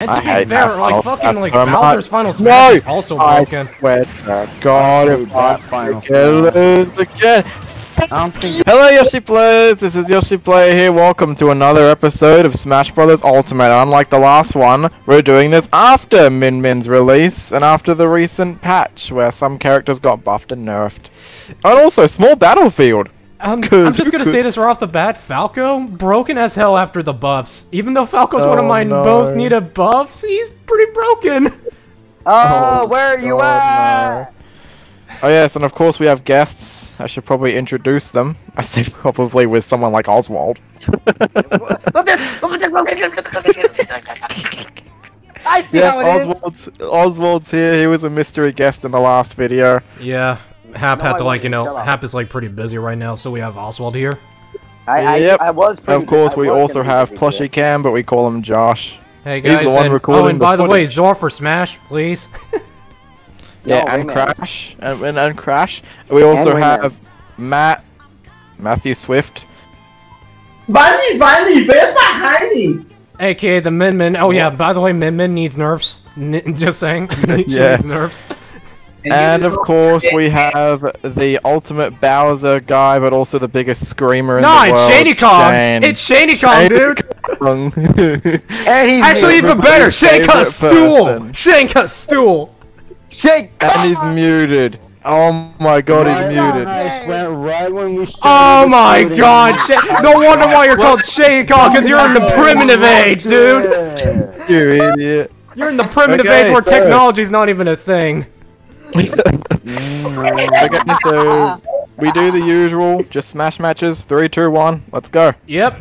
And I to be fair, like final fucking like Bowser. Bowser's final No! smash is also I broken. swear to God, if I that final can again. I don't think Hello Yoshi Players, this is Yoshi Player here, welcome to another episode of Smash Bros. Ultimate. Unlike the last one, we're doing this after Min Min's release, and after the recent patch, where some characters got buffed and nerfed. And also, small battlefield. Um, 'Cause I'm just gonna could- say this right off the bat. Falco broken as hell after the buffs. Even though Falco's one of Oh, my no. most needed buffs, he's pretty broken. Oh, where are you God, at? Oh yes, and of course we have guests. I should probably introduce them. I say probably with someone like Oswald. I see Yes, how it is. Oswald's, Oswald's here. He was a mystery guest in the last video. Yeah, Hap No, had I to like you know Shut up. Hap is like pretty busy right now, so we have Oswald here. I, I, Yep. I was pretty, Of course, I we also have Plushy today. Cam, but we call him Josh. Hey He's guys, the one and, recording oh and the by the way. Sora for Smash, please. Yeah, No, and Rayman. Crash, and, and, and Crash. We also Rayman. have Matt, Matthew Swift. Bunny, Bunny, where's my honey? AKA the Min Min. Oh yeah, by the way, Min Min needs nerfs. N just saying, she Yeah. needs nerfs. And of course, we have the ultimate Bowser guy, but also the biggest screamer in No, the it's world. Shady Kong. Shane. It's Shady Kong, dude. Kong. And he's Actually, even better, Everybody's Shanka Stool. person. Shanka Stool. Shake. and he's muted. Oh my god, he's Right muted. Nice, went right when we Oh my God! Sha- no wonder why you're called Shady Kong, because you're in the primitive age, dude. You idiot. You're in the primitive Okay, age where so- technology's not even a thing. Okay, so we do the usual, just smash matches. Three, two, one, let's go. Yep.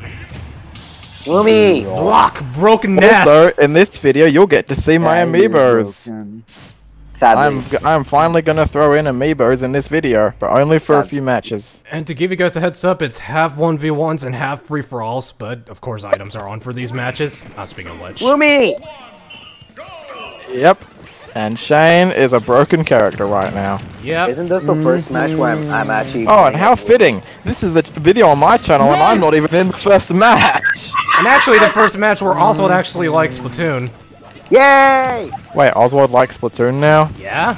Lumi. Block broken nest. Also, in this video, you'll get to see my amiibos. Sadly. I'm g- I'm finally gonna throw in amiibos in this video, but only for a few matches. And to give you guys a heads up, it's half 1v1s and half free for alls, but of course items are on for these matches. Uh, speaking of which. Lumi. Yep. And Shane is a broken character right now. Yep. Isn't this the first match where I'm, I'm actually? Oh, and how fitting! This is the video on my channel, and I'm not even in the first match. And actually the first match where Oswald actually likes Splatoon. Yay! Wait, Oswald likes Splatoon now. Yeah?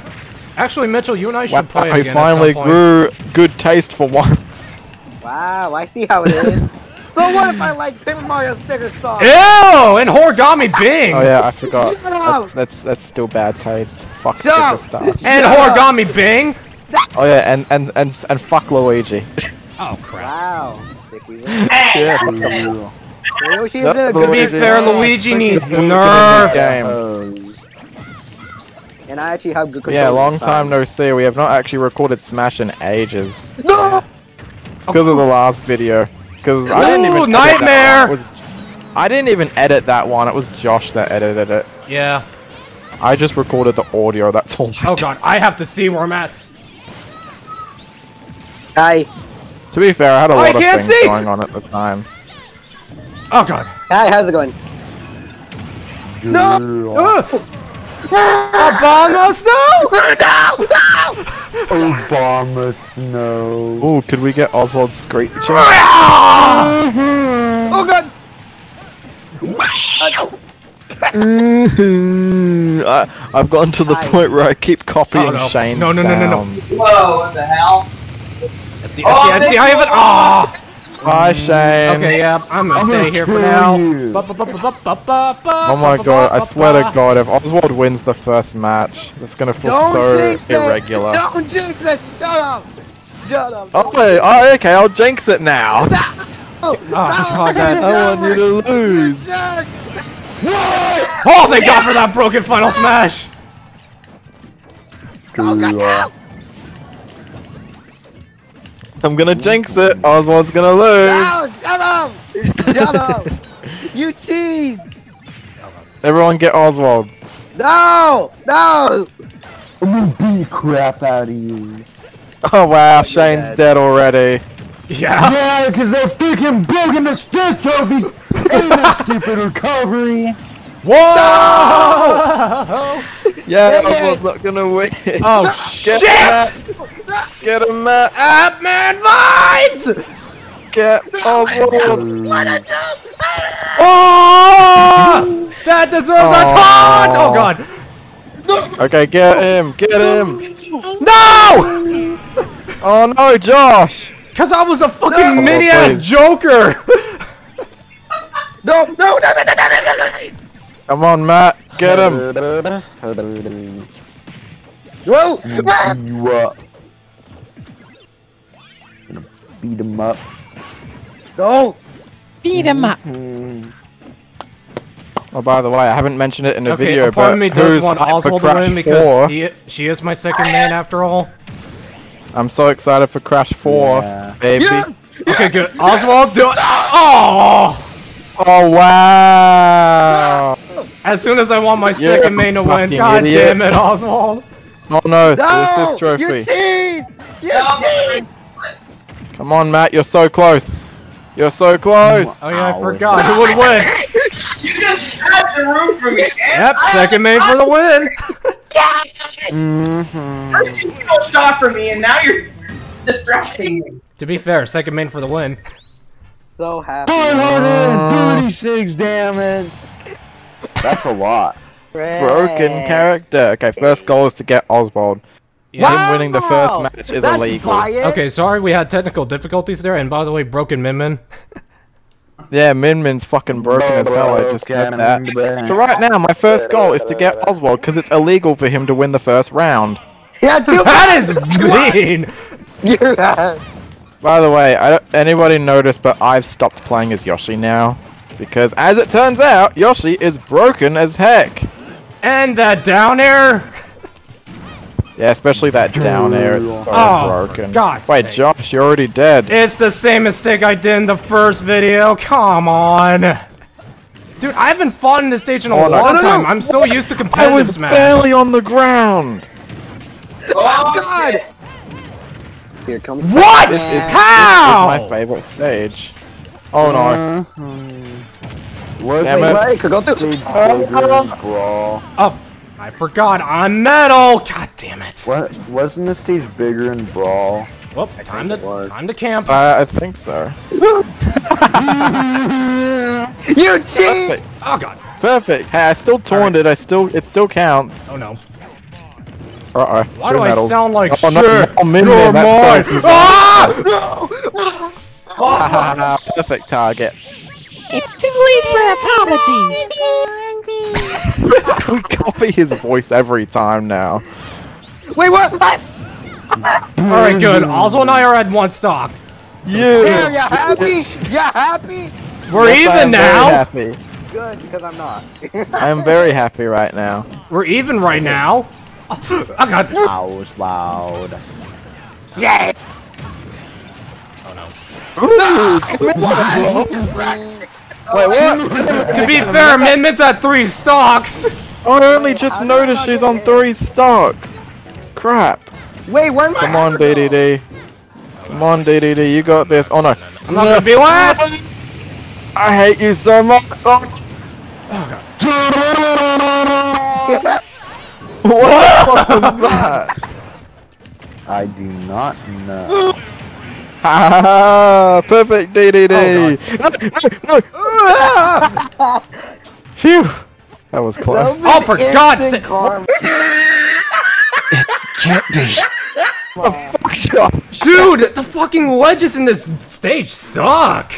Actually, Mitchell, you and I should Wow, play it he again finally at some point. grew good taste for once. Wow, I see how it is. so what if I like Paper Mario sticker stuff? Ew! And Horigami Bing! Oh yeah, I forgot. That's that's, that's still bad taste. Fuck Shut sticker stuff. And Shut. Horigami Bing! Oh yeah, and and and and fuck Luigi. Oh crap. Wow. Sick yeah. Yoshi is That's in a the To be fair, Luigi needs Game. nerfs. And I actually have good control. Yeah, long time time. no see. We have not actually recorded Smash in ages No! because of the last video. Because I didn't Ooh, even edit that nightmare! one. Was- I didn't even edit that one. It was Josh that edited it. Yeah. I just recorded the audio. That's all. I Oh god, I have to see where I'm at. Hi. To be fair, I had a lot of things see! going on at the time. Oh god. Hi, how's it going? No! Ugh. Obama Snow! Obama Snow. Ooh, could we get Oswald screeching? Oh god! I, I've gotten to the Hi. point where I keep copying Oh, no. Shane's No, no, no, no, no. Whoa, what the hell? SD, SD, Oh, SD, I have it! Ah! Hi, Shane. Okay, yeah, I'm gonna I'm stay gonna here for now. Oh my god, I swear to god, if Oswald wins the first match, that's gonna feel Don't so jinx it! irregular. Don't jinx it! Shut up! Shut up! Oh, wait, oh, okay, I'll jinx it now. Oh, ah, God, I want you to lose. Oh, thank god for that broken final smash! I'm gonna jinx it. Oswald's gonna lose. No, shut up! Shut up! You cheese! Everyone get Oswald. No! No! I'm gonna beat the crap out of you. Oh wow, Shane's dead. dead already. Yeah! Yeah, because they're freaking broken the assist trophies in that stupid recovery. Whoa! Yeah, Dang it. Oswald's not gonna win. Oh Get shit! Get him, uh, Matt! App man vibes! Get oh, on What a jump! Oh! That deserves oh. a taunt! Oh god! No. Okay, get him! Get him! No! oh no, Josh! Cause I was a fucking no. mini ass oh, Joker! no, no, no, no, no, no, no, no! Come on, Matt! Get him! Whoa! you. Uh, Gonna beat him up. No! Beat him up. Mm-hmm. Oh, by the way, I haven't mentioned it in the Okay, video, a part but of me does who's want Oswald to win because he, she is my second main after all. I'm so excited for Crash 4, Yeah. baby. Yes! Okay, good. Oswald, do it. Oh! Oh wow! As soon as I want my You're second a main to win, fucking god idiot. damn it, Oswald. Oh no, No! this is trophy. You trophy. cheat! You cheat! Come on, Matt, you're so close. You're so close. Oh yeah, I forgot. Who would win? You just tried the root for me. Yep, second main for the win. Mm-hmm. First you took shot for me, and now you're distracting me. to be fair, second main for the win. So happy. 536 damage. That's a lot. Broken character. Okay, first goal is to get Oswald. Yeah. Him winning the first match is That's illegal. biased. Okay, sorry we had technical difficulties there, and by the way, broken Min Min. Yeah, Min Min's fucking broken as hell. I just said that. So right now, my first goal is to get Oswald because it's illegal for him to win the first round. Yeah, dude, That is mean! you're right. By the way, I don't, anybody noticed, but I've stopped playing as Yoshi now. Because as it turns out, Yoshi is broken as heck. And that down air! Yeah, especially that down air, it's so Oh, for broken. God's Wait, sake. Josh, you're already dead. It's the same mistake I did in the first video, come on! Dude, I haven't fought in this stage in a Oh, long No, no, time. no. I'm so used to competitive I was Smash. barely on the ground. Oh, God! Here comes What? This is, How? this is my favorite stage. Oh no. Mm-hmm. What's Damn Wait, it. wait, could go through. Uh-huh. Stage? Oh, I forgot. I'm metal. God damn it. What wasn't the stage bigger in brawl? Well, time to time to camp. Uh, I think so. You cheat! Perfect. Oh god. Perfect. Hey, I still torned it. I still, it still counts. Oh no. Uh oh. Why do I sound like Oh, no, shit? no, Min You're mine. so- Ah! Perfect target. It's too late for apologies. we copy his voice every time now. Wait, what? What? All right, good. Oswald and I are at one stock. Here, Yeah. you happy? You happy? We're Yes, I even am now. Very happy. Good, because I'm not. I am very happy right now. We're even right now. Oh god. I was loud. yeah! Oh, Wait, oh, what? To be fair, Min Min's at three stocks. I only just noticed she's on three stocks. Crap. Wait, where am I? Come on, DDD. Come on, DDD. You got this. Oh no. I'm not gonna be last. I hate you so much. Oh, what the fuck was that? I do not know. Ah, perfect DDD. no, no, no. Phew. That was close. Oh, for God's Instant sake. karma. Josh. Dude, the fucking ledges in this stage suck.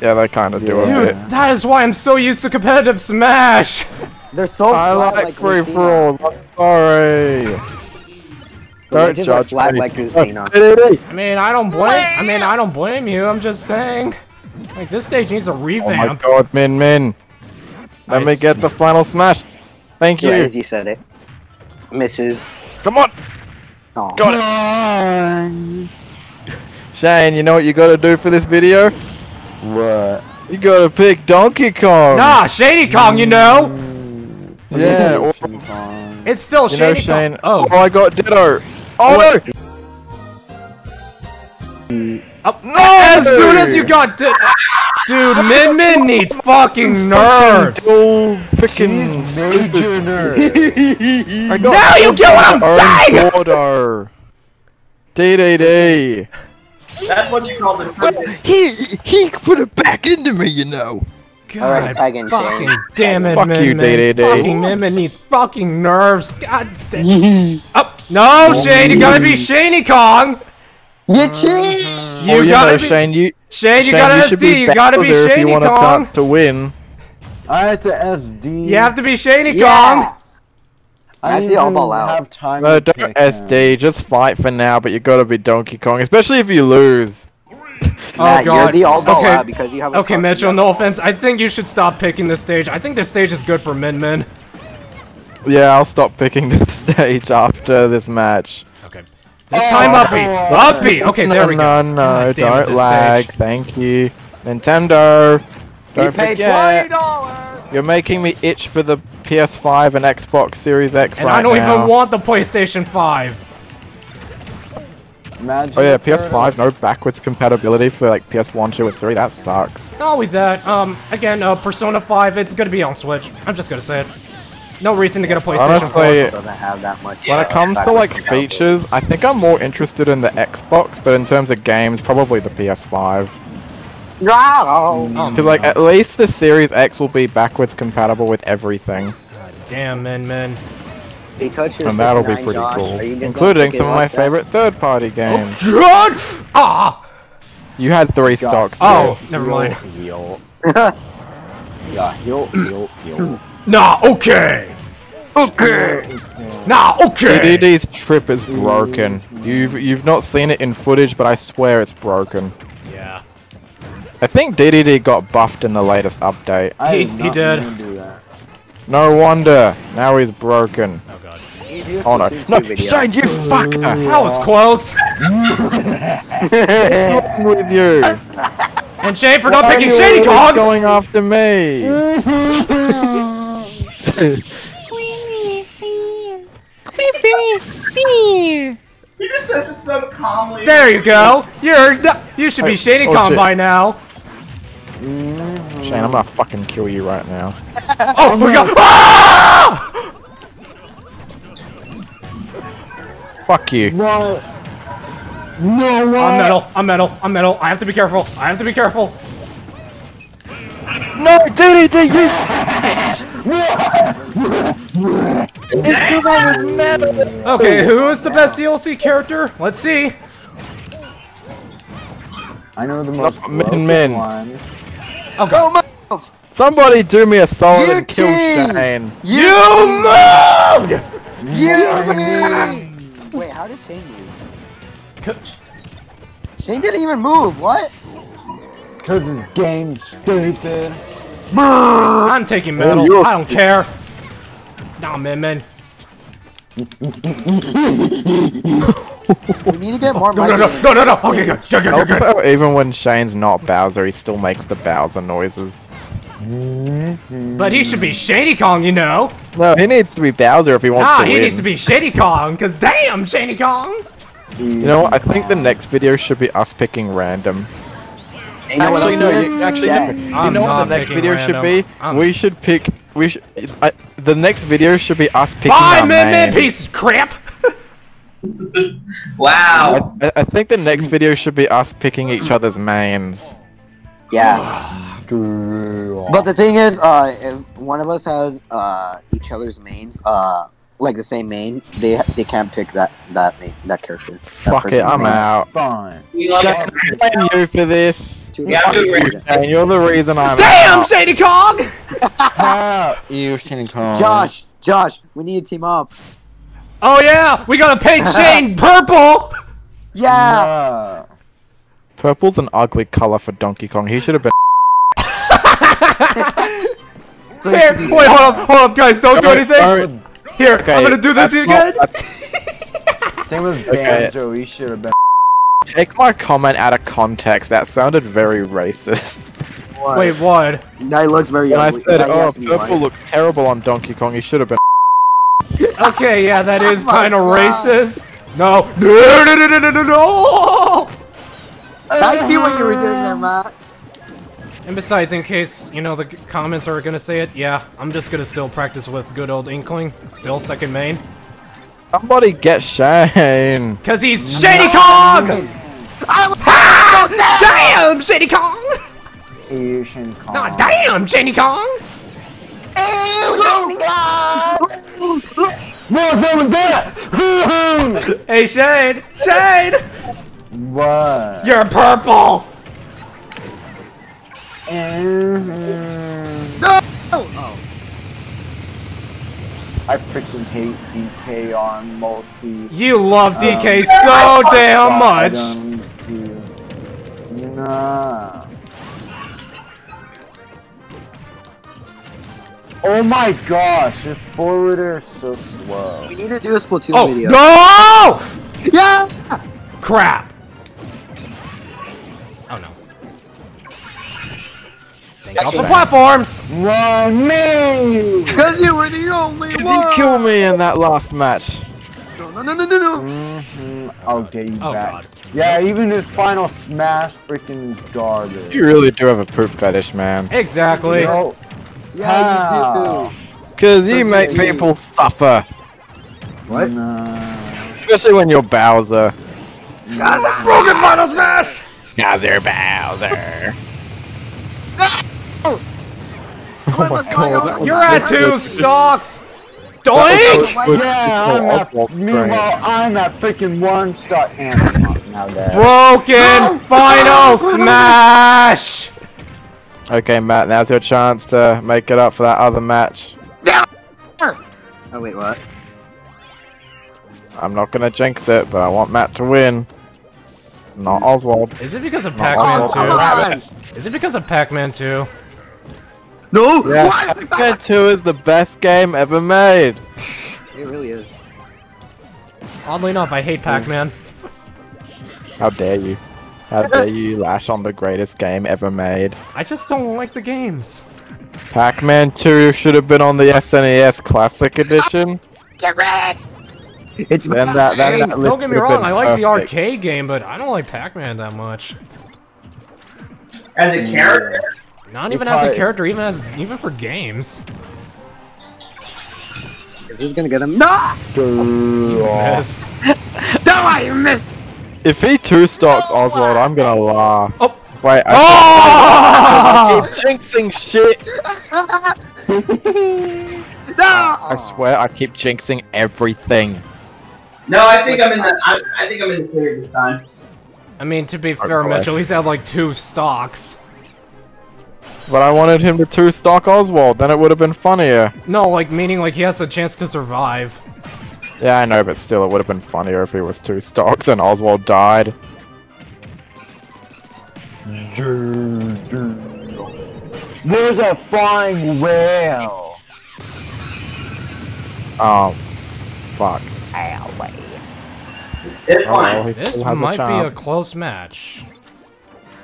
Yeah, they kind of do a Dude, bit. that is why I'm so used to competitive Smash. They're so I flat like like free-for-all, I'm sorry. The Don't ledges flat me. like Lucina. I mean, I don't blame. I mean, I don't blame you. I'm just saying, like this stage needs a revamp. Oh my revamp. god, Min Min. Let me Nice. get the final smash. Thank you. Yeah, as you said it. Misses. Come on. Aw. Got it. Shane, you know what you gotta do for this video? What? You gotta pick Donkey Kong. Nah, Shady Kong, you know. Yeah, or, It's still you know, Shady Shane. Kong. Oh, I got Ditto. Oh no! Mm. Oh, No! As soon as you got di- Dude, Min Min needs fucking nerves. Oh, freaking Major nerd. I got Now you get what I'm saying! Order. DDD. That's what you call the truth. He he put it back into me, you know. Alright, tag in fucking Shane. damn it, Fuck Min you, Min. DDD. Fucking Min Min needs fucking nerves. God damn. oh, no, oh, Shane, you gotta be Shaney Kong. You cheat! You oh, gotta know, be Shane, you, Shane. You Shane, gotta you should SD. be You gotta be Bowser if you want a Kong. to win. I had to SD. You have to be Shaney Yeah! Kong. I I see all even ball out. have time No, don't pick him. SD. Just fight for now, but you gotta be Donkey Kong, especially if you lose. Oh, Matt, you're the all ball Okay. because you have a Okay, Mitchell, no offense. I think you should stop picking this stage. I think this stage is good for Min Min. Yeah, I'll stop picking this stage after this match. Okay. This time uppy. Uppy! Okay, there no, we go. no, no, God don't this lag. stage. Thank you, Nintendo. Don't paid forget, $20! you're making me itch for the PS5 and Xbox Series X And right I don't now. even want the PlayStation 5. Imagine Oh yeah, PS5 no backwards compatibility for like PS1, 2, or 3. That sucks. Not with that. Um, again, uh, Persona 5, it's gonna be on Switch. I'm just gonna say it. No reason to get a PlayStation Honestly, doesn't have that much. when it comes to like features, I think I'm more interested in the Xbox, but in terms of games, probably the PS5. 4. Oh, Because like at least the Series X will be backwards compatible with everything, damn, Min Min. They touch your and that'll be pretty Josh. cool, Are you just including some of my that? favorite third-party games. God! Ah! You had three stocks. Oh, never mind. Yo. yeah, yo, yo, yo. Nah, okay! Okay. Nah, okay! DDD's trip is broken. You've you've not seen it in footage, but I swear it's broken. Yeah. I think DDD got buffed in the latest update. I He- did he did. do that. No wonder. Now he's broken. Oh god. Oh no. Splatoon No, 2 video. Shane, you fucker! That was close! What's wrong with you? And Shane for not Why are picking you Shady always going after me. He just says it so calmly. There you go! You're you should be Shady oh, Kong by now. Shane, I'm gonna fucking kill you right now. Oh, we got. Ah! Fuck you. What? No I'm metal. I'm metal. I'm metal. I have to be careful. I have to be careful. No, DDD, you It's 'cause I was metal. Okay, who is the best DLC character? Let's see. I know the most Min broken Min. one. Okay. Somebody do me a solid You and kill cheat! Shane. You moved! You Wait, how did Shane move? Coach. Shane didn't even move. What? Cause this game's stupid. I'm taking metal. you're- I don't care. Nah, man, man. We need to get more No, no, mic no, no, no, no. Okay, good, good, good, good, good. Even when Shane's not Bowser, he still makes the Bowser noises. Mm-hmm. But he should be Shady Kong, you know. No, he needs to be Bowser if he wants Nah, to he win. needs to be Shady Kong, cause damn, Shady Kong. You know what? I think the next video should be us picking random. You know what Actually, no. You, actually, you know what the next picking video should be? I'm- We should pick. We should. I, the next video should be us picking Bye, our man, man, main. piece of crap. Wow. I, I think the next video should be us picking each other's mains. Yeah. But the thing is, uh, if one of us has uh each other's mains, uh, like the same main, they they can't pick that that main that character. That Fuck it, I'm main. out. Fine. Just blame you for this. Two Yeah, different dude, reasons. And you're the reason I'm Damn, out. Shady Kong. you Shady Kong. Josh, Josh, we need to team up. Oh yeah, we gotta paint Shane purple. Yeah. Yeah. Purple's an ugly color for Donkey Kong. He should have been. So Here, wait, hold up, hold up, guys, don't do anything. Don't- Here, Okay, I'm gonna do this again. not- Same with Okay. Banjo. He should have been. Take my comment out of context. That sounded very racist. What? Wait, what? that looks very When I ugly. said, That "Oh, has to be purple looks terrible on Donkey Kong," he should have been. Okay, yeah, that oh is Oh kind of racist. No, no, no, no, no, no, no, no. I see what you were doing there, Matt. And besides, in case you know the comments are gonna say it, yeah, I'm just gonna still practice with good old Inkling, still second main, Somebody get Shane. cause he's Shady Kong. I was Ah! Damn, Shady Kong. Asian Kong. Nah, damn, Jenny Kong! What's up with that? Hey, Shade! Shade! What? You're purple! Mhm. No! Oh, I freaking hate DK on multi. You love DK Um, so damn much! items Nah. Oh my gosh, this forwarder is so slow. we need to do a Splatoon Oh, video. no! Yes! Crap! Thank the platforms! Run me! Because you were the only Did one! you kill me in that last match? No, no, no, no, no, no! hmm I'll get you Oh back. god. Yeah, even his final smash freaking garbage. You really do have a poop fetish, man. Exactly. No, Yeah, how? you Cause you make Percent. people suffer. What? Nah. Especially when you're Bowser. Broken Final Smash! Bowser, Bowser. do! What was going God, on? that was You're at two stocks! Doink! Why- Yeah, I'm at, meanwhile, I'm at freaking one star and now that. Broken Final Smash! Okay, Matt, now's your chance to make it up for that other match. Oh, wait, what? I'm not gonna jinx it, but I want Matt to win. Not Oswald. Is it because of Pac-Man oh, 2? Is it because of Pac-Man 2? No! Yeah, Why? Pac-Man 2 is the best game ever made. It really is. Oddly enough, I hate hmm. Pac-Man. How dare you? How dare you lash on the greatest game ever made? I just don't like the games. Pac-Man 2 should have been on the SNES Classic Edition. Get red! It's Then that, then that Don't get me wrong, I like the arcade game, but I don't like Pac-Man that much. As a character? Not even You're as a character, even as even for games. Is this gonna get him? No! Yes. No, I missed! If he two stocks Oswald, I'm gonna laugh. Oh. Wait, I, Oh! I keep jinxing shit. No! I swear, I keep jinxing everything. No, I think I'm in the. I, I think I'm in the clear this time. I mean, to be fair, Hardcore. Mitchell, he's had like two stocks. But I wanted him to two stock Oswald, then it would have been funnier. No, like meaning like he has a chance to survive. Yeah, I know, but still, it would have been funnier if he was two stocks and Oswald died. There's a flying whale. Oh, fuck. It's Oh, fine. he This still has might be a close match.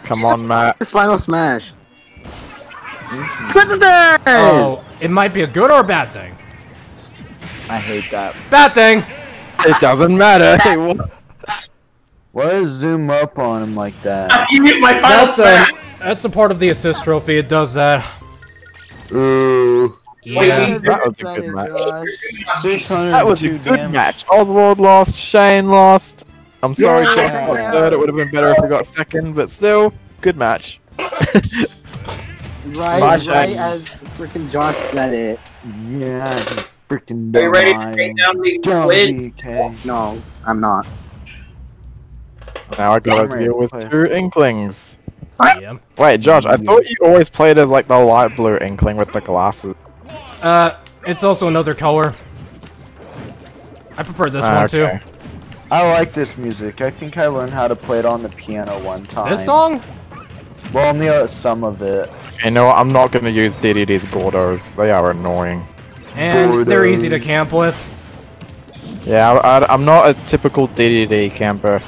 Come on, Matt. This final smash. Squid Oh, it might be a good or a bad thing. I hate that. Bad thing. It doesn't matter. Hey, what- Why does zoom up on him like that? You used my final That's a that's a part of the assist trophy. It does that. Ooh. Yeah. that was a good match. Josh. 602 That was a good damage. match. Oswald lost, Shane lost. I'm sorry, Yeah. Shane got third. It would have been better if we got second, but still, good match. Right, Smash right as freaking Josh said it. Yeah, he's freaking Are you ready to take down the Dumb. No, I'm not. Now I gotta deal to with play. two Inklings. Yeah. Wait, Josh, I thought you always played as like the light blue Inkling with the glasses. Uh, it's also another color. I prefer this Ah, one okay. too. I like this music. I think I learned how to play it on the piano one time. This song? Well, only uh, some of it. You know what? I'm not gonna use DDD's Gordos. They are annoying. And they're easy to camp with. Yeah, I, I, I'm not a typical DDD camper.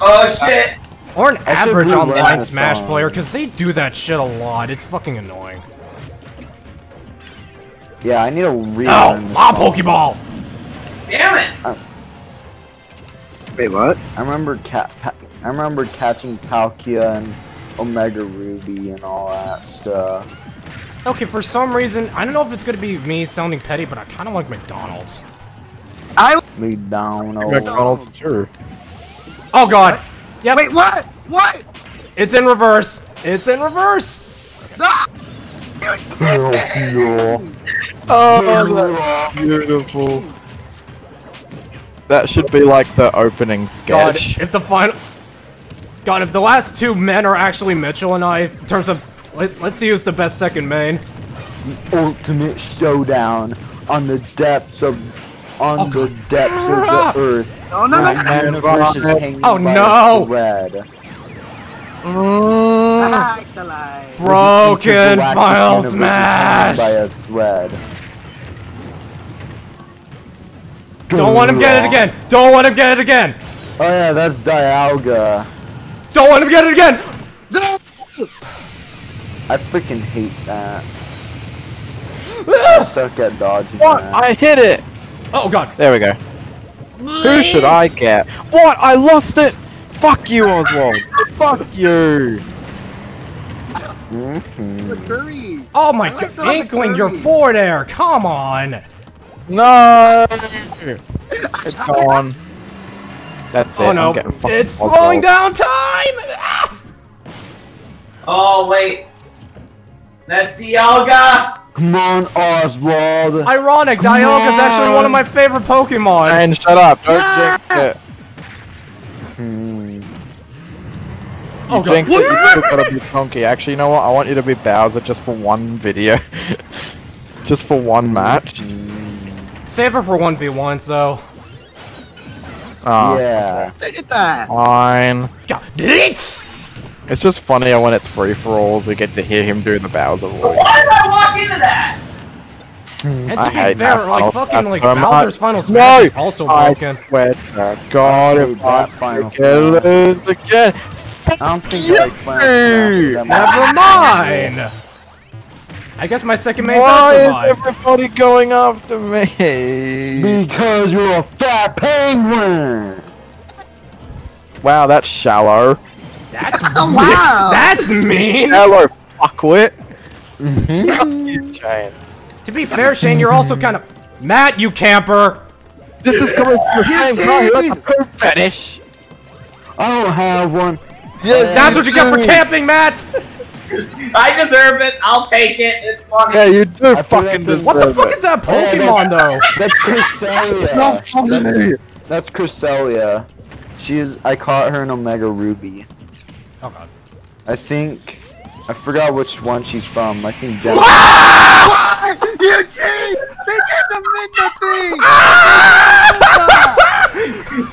Oh shit! Or an I average online Smash song. player, because they do that shit a lot. It's fucking annoying. Yeah, I need a real. Oh, relearn the song. Pokeball! Damn it! Wait, what? I remember ca- pa- I remember catching Palkia and Omega Ruby and all that stuff. Okay, for some reason, I don't know if it's gonna be me sounding petty, but I kind of like McDonald's. I McDonald's. McDonald's too. Oh god! Yeah. Wait, what? What? it's in reverse! It's in reverse! Ah! Oh, that's beautiful. That should be like the opening God, sketch. if the final... God, if the last two men are actually Mitchell and I, in terms of... Let, let's see who's the best second main. The ultimate showdown on the depths of on Oh, the God. depths of the earth. Oh no, The no, Man, universe is Oh, no. thread. Mm. Back to. Broken Intergalactic Final universe is hanging Smash! By a thread. Don't let him get it again! Don't let him get it again! Oh yeah, that's Dialga. Don't let him get it again! I freaking hate that. I suck at dodging What? that. I hit it! Oh god. There we go. Who should I get? What? I lost it! Fuck you, Oswald! Fuck you! Mhm. Curry. Oh my like god. Inkling, you're Kirby. forward air! Come on! No! It's gone. That's it. Oh I'm no. fucking It's Oswald. slowing down time! Ah! Oh wait. That's Dialga. Come on, Oswald. Ironic, Come Dialga's actually one of my favorite Pokemon! And shut up! Don't jinx it! Hmm. oh god. Jinx it, you still gotta be Donkey. Actually, you know what? I want you to be Bowser just for one video. just for one match. Save her for 1v1s though. Oh, yeah. Look that. Fine. It's just funnier when it's free for alls. We get to hear him do the Bowser voice. Why did I walk into that? And to I be hate fair, that like fucking like Smash. Bowser's Final No! Smash is also I broken. swear to God, Dude, if I that final can Smash. lose again. I don't think I like playing Smash that. Never mind! I guess my second mate Why does is everybody going after me? Because you're a fat penguin. Wow, that's shallow. That's Wow. That's mean. Shallow fuckwit. Mhm. Fuck you, Shane. To be fair, Shane, you're also kind of Matt, you camper. This is coming from the same guy who has a poop fetish. I don't have one. Yeah, That's what you get for camping, Matt. I deserve it. I'll take it. It's funny. Yeah, you do I fucking like the- deserve What the fuck it. is that Hey, Pokemon though? That's Cresselia. Not. That's, that's Cresselia. She is. I caught her in Omega Ruby. Oh god. I think. I forgot which one she's from. I think. Gen- Eugene! They did the Midna thing!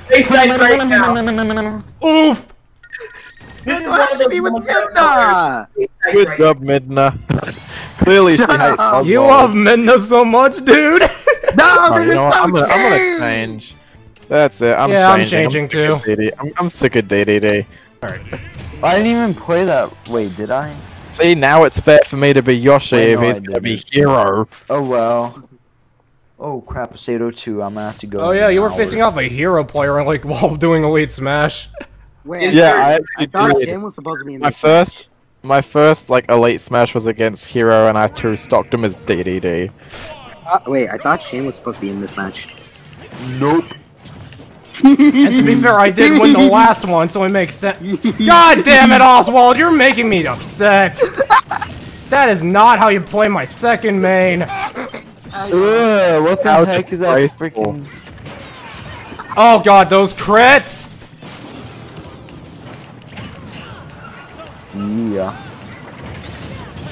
They said right now. Oof. This is What one of those to me with Midna? are- Good job, Midna. Clearly, she Shut hates up. Oswald. You love Midna so much, dude. No, Oh, this you is know what? so I'm gonna, I'm gonna change. That's it. I'm Yeah, I'm changing. changing sick of DD. I'm, I'm sick of DDD. Alright. I didn't even play that. Wait, did I? See, now it's fair for me to be Yoshi Wait, if no, he's I gonna be didn't. Hero. Oh well. Oh crap, Sato 2. I'm gonna have to go. Oh yeah, you were facing off a hero player like while doing Elite Smash. Wait, Yeah, I I thought did. Shane was supposed to be in My this. first, my first like Elite Smash was against Hero, and I two stocked him as DDD. Uh, wait, I thought Shane was supposed to be in this match. Nope. And to be fair, I did win the last one, so it makes sense. God damn it, Oswald, you're making me upset. That is not how you play my second main. Ugh, what the How heck is that freaking? Oh god, those crits! Yeah.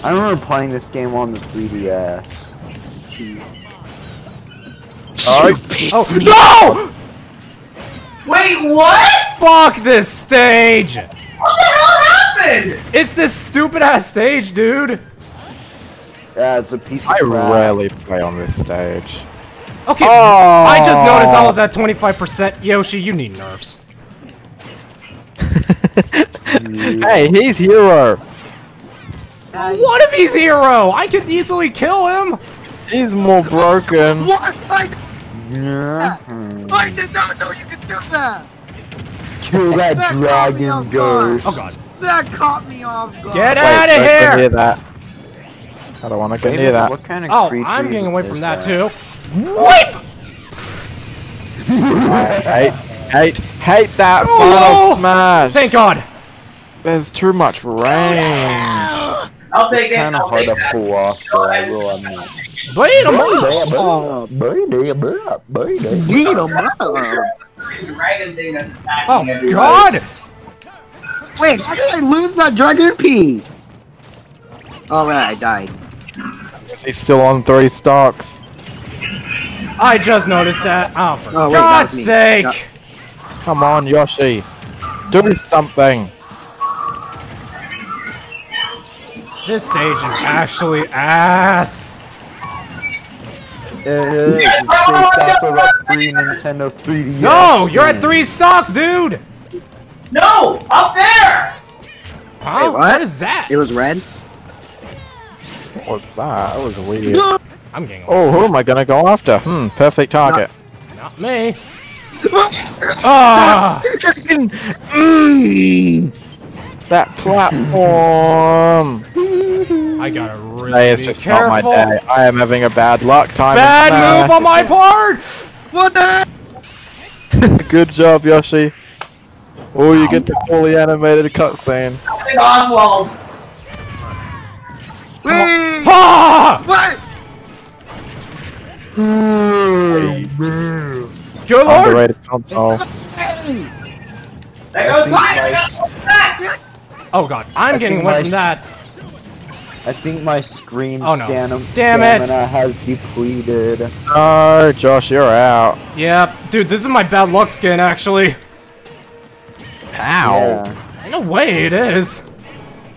I remember playing this game on the 3DS. Oh, no! Wait, what? Fuck this stage! What the hell happened? It's this stupid ass stage, dude! Yeah, it's a piece of I crap. rarely play on this stage. Okay, Oh. I just noticed I was at 25%. Yoshi, you need nerfs. hey, he's Hero. What if he's hero? I could easily kill him! He's more broken. What? I, Mhm. I did not know you could do that! Kill that That dragon ghost. Oh god. That caught me off guard. Get out of don't go here! near that. I don't want to get Wait, near that. What kind of Oh, creature I'm getting away is from that too. Whip! hate, hate, hate that Oh! final smash. Thank god! There's too much rain. I'll take it. Kind of I'll hard take to that. pull off, though, I will admit. Beat him up! Oh, beat him up. Dragon thing that's attacking Oh everybody. god! Wait, how did I lose that dragon piece? Oh, wait, I died. He's still on three stocks. I just noticed that. Oh, for Oh, wait, that God's was me. sake! No. Come on, Yoshi. Do something. This stage is actually ass. It is. It's based of a free Nintendo 3DS. No, you're at three stocks, dude! No! Up there! Huh? Wait, what? What is that? It was red. What was that? That was weird. I'm getting Oh, who am I gonna go after? Hmm, perfect target. Not me. Ah! Mm, that platform. I gotta really Hey, it's be just not my day. I am having a bad luck time. Bad move on my part! What the? Good job, Yoshi. Oh, you get the fully animated cutscene. I think Oswald. Wait! Ah! What? Good lord! Underrated console. There goes think Oh god, I'm I getting think away from that. I think my scream Oh, no. stamina, Damn it. stamina has depleted. No, Josh, you're out. Yeah, Dude, this is my bad luck skin, actually. How? Yeah. In a way, it is.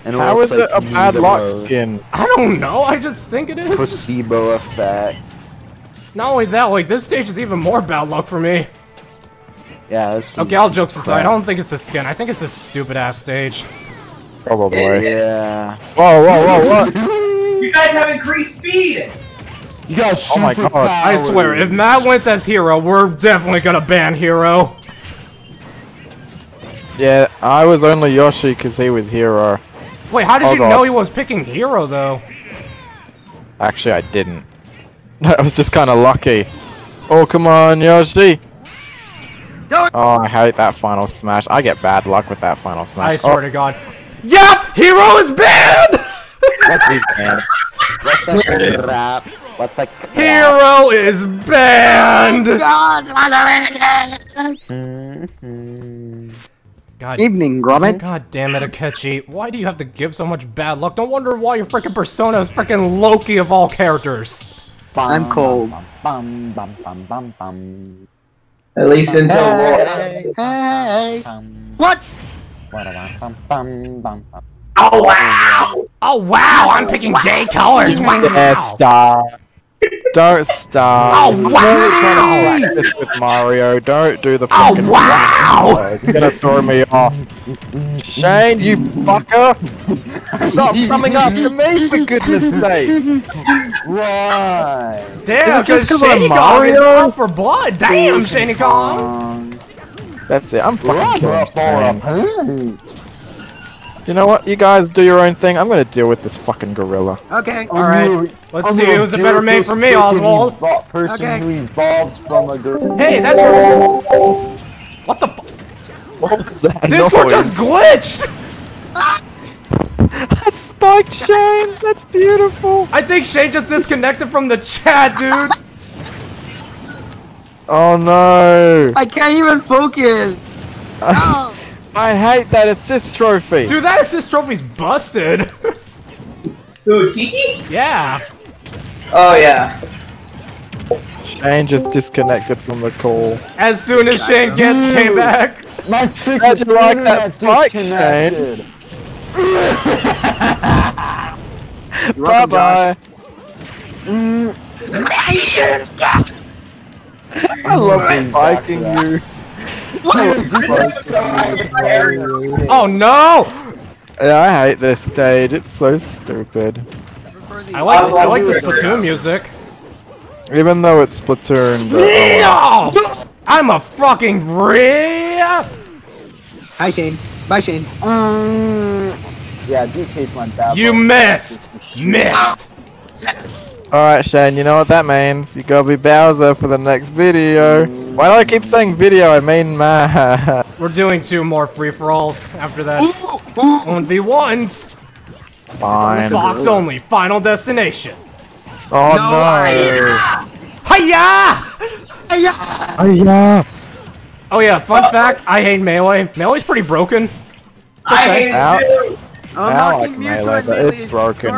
And How looks is it a bad luck skin? I don't know, I just think it is. Placebo effect. Not only that, like, this stage is even more bad luck for me. Yeah. This Okay, all is jokes aside, I don't think it's the skin. I think it's this stupid ass stage. Probably. Yeah. Whoa, whoa, whoa, whoa. You guys have increased speed! You got Oh my God. I swear, if Matt wins as hero, we're definitely gonna ban hero. Yeah, I was only Yoshi because he was hero. Wait, how did Oh, you God. know he was picking hero though? Actually, I didn't. I was just kind of lucky. Oh, come on, Yoshi! Don't- Oh, I hate that final smash. I get bad luck with that final smash. I swear oh, to God. Yep, hero is banned. What is man? What the crap? What the crap? hero is banned. God. God, Evening, Gromit. God damn it, Akechi. Why do you have to give so much bad luck? No wonder why your freaking persona is freaking Loki of all characters. I'm cold. Bum, bum, bum, bum, bum. At least until Hey, hey. Bum, What? Oh wow! Oh wow, I'm picking gay colors. Yeah, Wow. stop. Don't stop. Oh, I'm wow. really trying to practice with Mario. Don't do the fucking. Oh, fucking. wow. You're gonna throw me off. Shane, you fucker! Stop coming after me for goodness sake! Why? Damn, Is it just because 'cause Kong is Mario? out for blood. Damn, Shady Kong. That's it. I'm fucking killing up on a Shane. paint. You know what? You guys do your own thing. I'm gonna deal with this fucking gorilla. Okay. All right, let's I'm see gonna who's the better with mate for me, Oswald. evo- Person Okay. who evolves from a girl. Hey, that's your. What the? Fu- What was that Discord noise? just glitched. That's Spike Shane. That's beautiful. I think Shane just disconnected from the chat, dude. Oh no! I can't even focus. Oh. I hate that assist trophy. Dude, that assist trophy's busted. Who, Tiki? yeah. Oh yeah. Shane just disconnected from the call. As soon as Shane get, came back. My How'd you like that spike, Shane? You're Bye welcome, bye. I love spiking you. Oh no! Yeah, I hate this stage. It's so stupid. I like I like the Splatoon music. Even though it's Splatoon. but- oh, No! I'm a fucking real. Hi, Shane. Bye, Shane. Um, yeah, DK's my bad. You luck. missed. Missed. Alright, Shane, you know what that means? You gotta be Bowser for the next video. Why do I keep saying video? I mean man. We're doing two more free for alls after that. Ooh, ooh. One v ones. Fine. Fox only, final destination. Oh No, no. Hiya! Oh yeah. Oh yeah, fun fact, I hate Melee. Melee's pretty broken. I saying. hate it Out. too. I like Melee, but it's broken.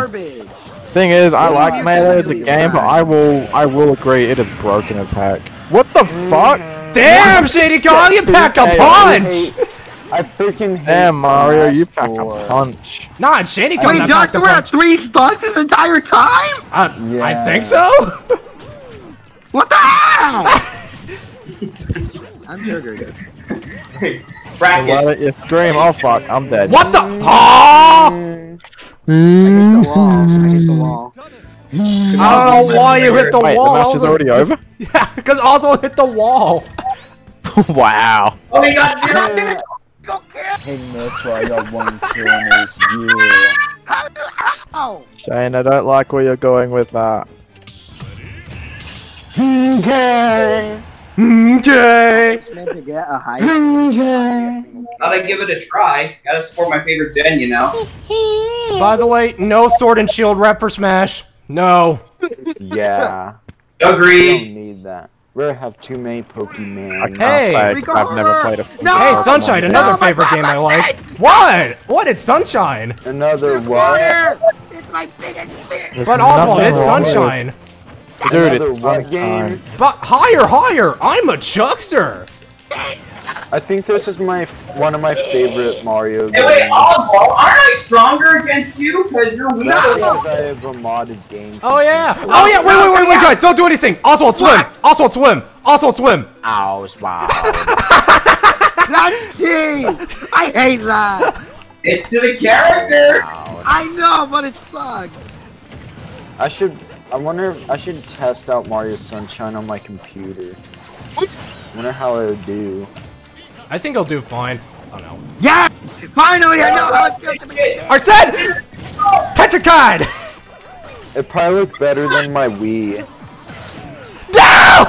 Thing is, I like Melee as a game, but I will, I will agree, it is broken as heck. What the fuck? Damn, Shaney Kong, you pack a punch! I freaking hate Damn, Mario, you Smash pack a punch. Nah, it's Shaney Kong Wait, that Josh, packed we're at three stocks this entire time? Uh, I think so. What the hell? I'm triggered. Let Brackets. it you scream, oh fuck, I'm dead. what the? Ah! I hit the wall. I hit the wall. I don't know why you hit the Wait, the wall. match is already over? Yeah, because Oswald hit the wall. wow. Oh, he got zero. Hey Mitchell, I got one kill and it's you. Ow! Shane, I don't like where you're going with that. Okay. Okay. meant to get a high. Thought I'd give it a try. Gotta support my favorite Den, you know. By the way, no sword and shield rep for Smash. No. Yeah. We Agreed. don't need that. We have too many Pokemon. can't Hey! I've never played a No! Hey, Sunshine, game. another No, favorite God, game I like. What? What? It's Sunshine. Another what? It's my biggest fear! But Oswald, it's wrong with. Sunshine. Dude, Another it's what game? But higher, higher. I'm a chuckster. I think this is my one of my favorite Mario Hey, wait. Oswald, aren't I stronger against you? Because you're weak. Because I have a modded game. Oh yeah. Oh yeah. Wait, wait, wait, wait, guys! Don't do anything. Oswald, swim. Oswald, swim. Oswald, swim. Ow, wow. That's cheating! I hate that! It's to the character. I know, but it sucks! I should. I wonder if I should test out Mario Sunshine on my computer. I wonder how it would do. I think I'll do fine. Oh no. Yeah! Finally, I know how it feels to be Arsene! Tetrakarn! It probably looked better than my Wii. No!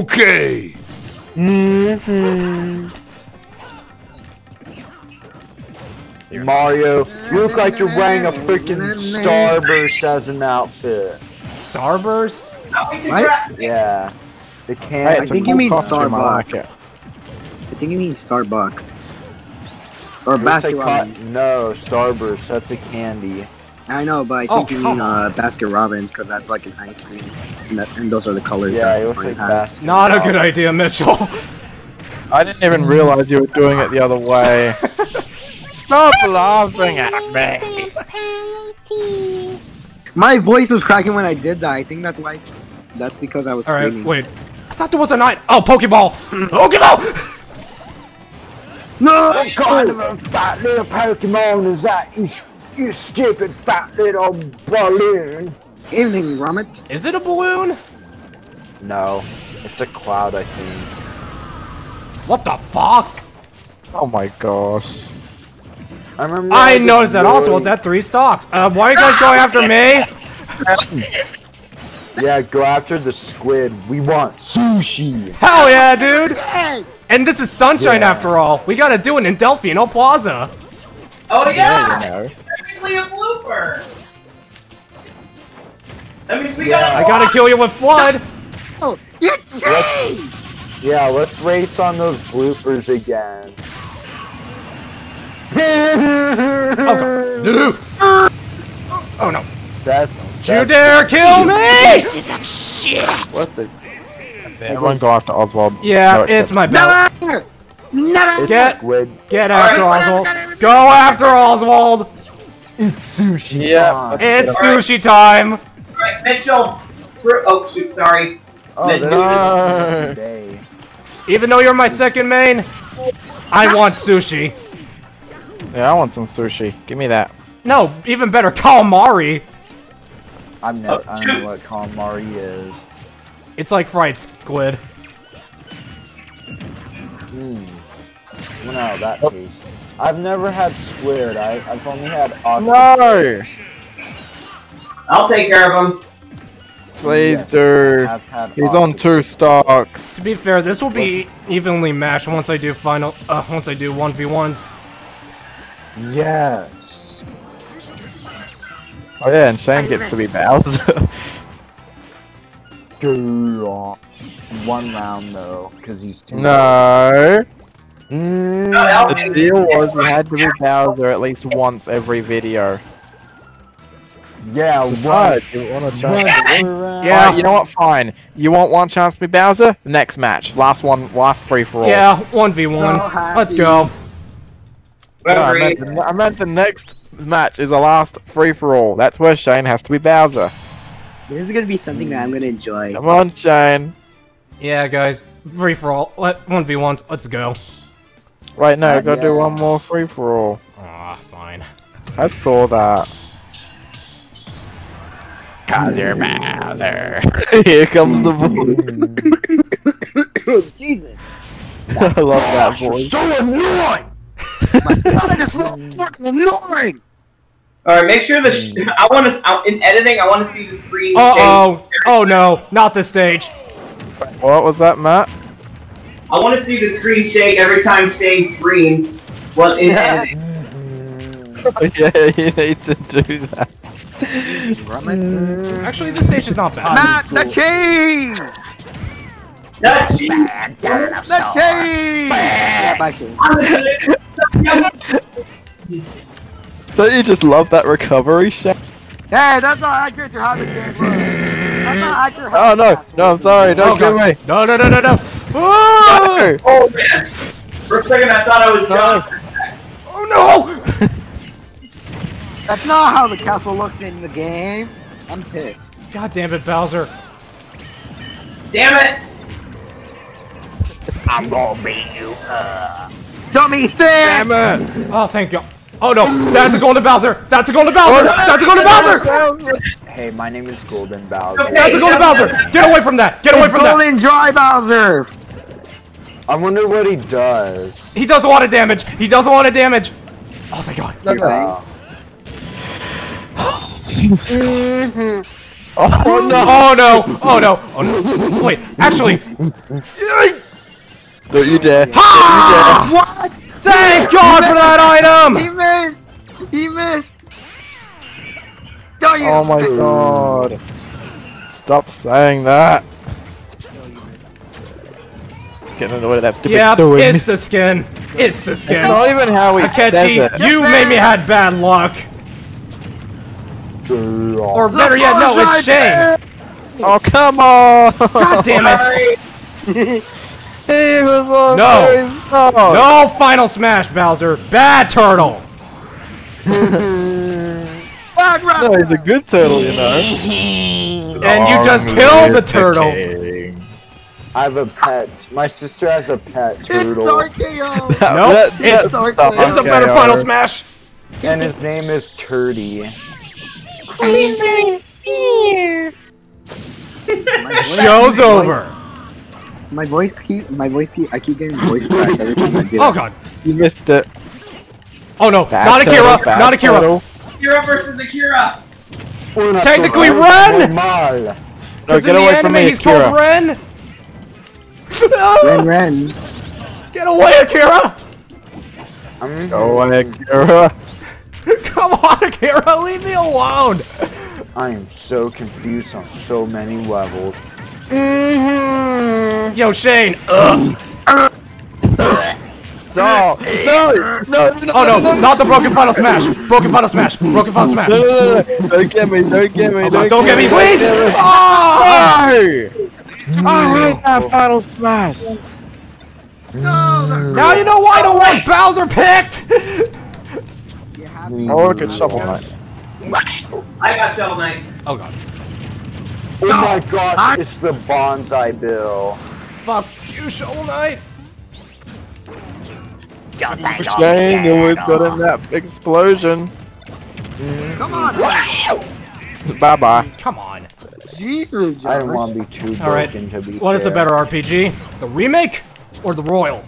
Okay. Mm-hmm. Mario, you look like you're wearing a freaking Starburst as an outfit. Starburst? What? Yeah. The Hey, can. I think you mean costume, I like Starbucks. I think you mean Starbucks. Or Looks Baskin Robbins. No, Starburst. That's a candy. I know, but I Oh, think you mean uh, Baskin Robbins because that's like an ice cream. And, that, and those are the colors Yeah, that it looks mine like has. basket. Not a good idea, Mitchell. I didn't even realize you were doing it the other way. Stop laughing at me. My voice was cracking when I did that. I think that's why. That's because I was Alright, screaming. wait. I thought there was a nine. Oh, Pokeball! Pokeball! No! What kind of a fat little Pokemon is that? You, you stupid fat little balloon. Evening, Gromit. Is it a balloon? No, it's a cloud, I think. What the fuck? Oh my gosh. I remember. I was noticed that really- It's at three stocks. Uh, why are you guys going after me? Yeah, go after the squid. We want sushi. Hell yeah, dude! And this is Sunshine Yeah. after all. We gotta do it in Delfino Plaza. Oh Yeah, yeah. you know. Technically a blooper. That means we Yeah. gotta. I gotta kill you with FLUDD. Oh, you cheat! Yeah, let's race on those bloopers again. Oh, no. Oh no. That's, You that's dare kill me! Pieces of shit! What the. Everyone go after Oswald. Yeah, No, it's my belt. Never! Never! Get- squid. Get after Alright. Oswald. Go after Oswald. It's sushi Yeah, time. It's Alright. sushi time. Alright, Mitchell. Oh shoot, sorry. Oh, No. Even though you're my second main, I want sushi. Yeah, I want some sushi. Give me that. No, even better, calamari. I'm not, Oh, I don't know what calamari is. It's like fried squid. Hmm. Well, no, that taste. I've never had squid. I, I've only had octopus. I'll take care of him. Please Yes, do. I've He's on two stocks. To be fair, this will be evenly matched once I do final. Uh, once I do one v ones. Yes. Oh yeah, and Shane gets to be Bowser. Girl. One round though, because he's too. no. Mm. No, The deal was you had to be Bowser at least once every video. Yeah, Besides, what? you want to chance? Yeah. Alright, you know what? Fine. You want one chance to be Bowser? Next match. Last one. Last free for all. Yeah, one v one. So. Let's go. No, I, meant the, I meant the next match is a last free for all. That's where Shane has to be Bowser. This is gonna be something that I'm gonna enjoy. Come on, Shane. Yeah, guys. Free for all. Let 1v1s. Let's go. Right now, Uh, gotta do one more free for all. Ah, fine. I saw that. Bowser, Bowser. Here comes the voice. Jesus! I love that voice. So annoying! My god, it's so fucking annoying! All right, make sure the. Sh- I want to. In editing, I want to see the screen. Uh oh. change. Oh no, not this stage. What was that, Matt? I want to see the screen shake every time Shane screams. What in Yeah. editing. yeah, you need to do that. Actually, this stage is not bad. Matt, the cheese! The cheese. The cheese! Bye, Shane. Don't you just love that recovery shot? Hey, that's not accurate to how the game works. That's not accurate. Oh no, no, I'm sorry, don't Oh, kill God. me. No, no, no, no, no. Oh, No! Oh man. For a second, I thought I was John. oh no! That's not how the castle looks in the game. I'm pissed. God damn it, Bowser. Damn it! Dummy thing! Damn it! Oh, thank God. Oh no, that's a golden Bowser! That's a golden Bowser! That's a golden Bowser! Hey, my name is Golden Bowser. That's a golden Bowser! Get away from that! Get away It's from that! golden dry Bowser! I wonder what he does. He does a lot of damage! He does a lot of damage! Oh, thank God. You're? Oh no! Oh no! Oh no! Oh no! Wait, actually. Don't you dare! Ha! What? Thank God for that item! He missed! He missed! Don't you? Oh my god! Stop saying that! Getting annoyed at that stupid Yeah, doing. it's the skin. It's the skin. It's not even how he says it. you made me had bad luck. Or better yet, no, it's Shane. Oh come on! God damn it. Sorry. He was on No. very soft. No final smash, Bowser. Bad turtle. Bad! No, he's a good turtle, you know. And you just killed the turtle. I have a pet. My sister has a pet It's turtle, RKO! Nope, it's- Dark Stop This is a better final smash. and his name is Turdy. Show's over. My voice keep, my voice keep, I keep getting voice crack every time I do Oh it. god. You missed it. Oh no, Bad not Akira, bad not Akira. turtle. Akira versus Akira. Technically, run! Mal. No, get away anime, from me, he's called Ren. Ren Ren. Get away, Akira! I'm Go away, Akira. Come on, Akira, leave me alone! I am so confused on so many levels. Mm-hmm. Yo, Shane! Ugh. No, no, no, no, Oh no, not the broken final smash! Broken final smash! Broken final smash! No, no, no, no. Don't get me, don't get me, Oh, don't, don't get me, don't please! get me. Oh! No! I hate that final smash. Now you know why I don't want Bowser picked! You happy? Oh, look at Shovel Knight. I got Shovel Knight. Oh god. Oh my god, it's the Banzai Bill. Fuck you, Shovel Knight! Shane, you always got in that explosion. Come on! Bye bye. Come on. Jesus, I don't want to be too Alright, broken to be What is a better RPG? The remake or the Royal?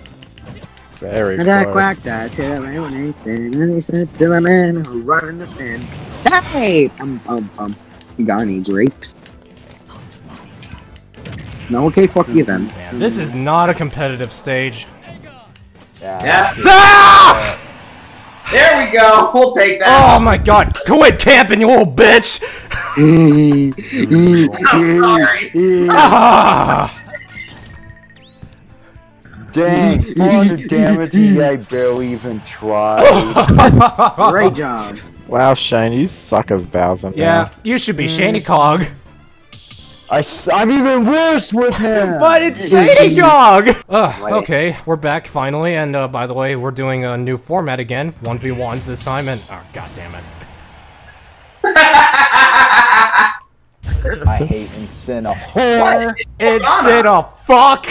Very And I close. quacked that till I went instant, and he said to the man who run the stand, Hey! Um, um, um, you got any grapes? No, okay, fuck you then. Man, this is not a competitive stage. Yeah. Yeah. Ah! There we go. We'll take that. Oh my god, quit camping, you old bitch! I'm sorry. Ah! Dang, 400 damage and I barely even tried. Great job. Wow, Shane, you suck as Bowser. now. yeah, you should be Shady Cog. I, am even worse with him! But it's Shady Cog! Ugh, okay, we're back finally, and uh, by the way, we're doing a new format again, 1v1s this time, and- oh, god damn it. I hate Insana. Whore! It's in a fuck!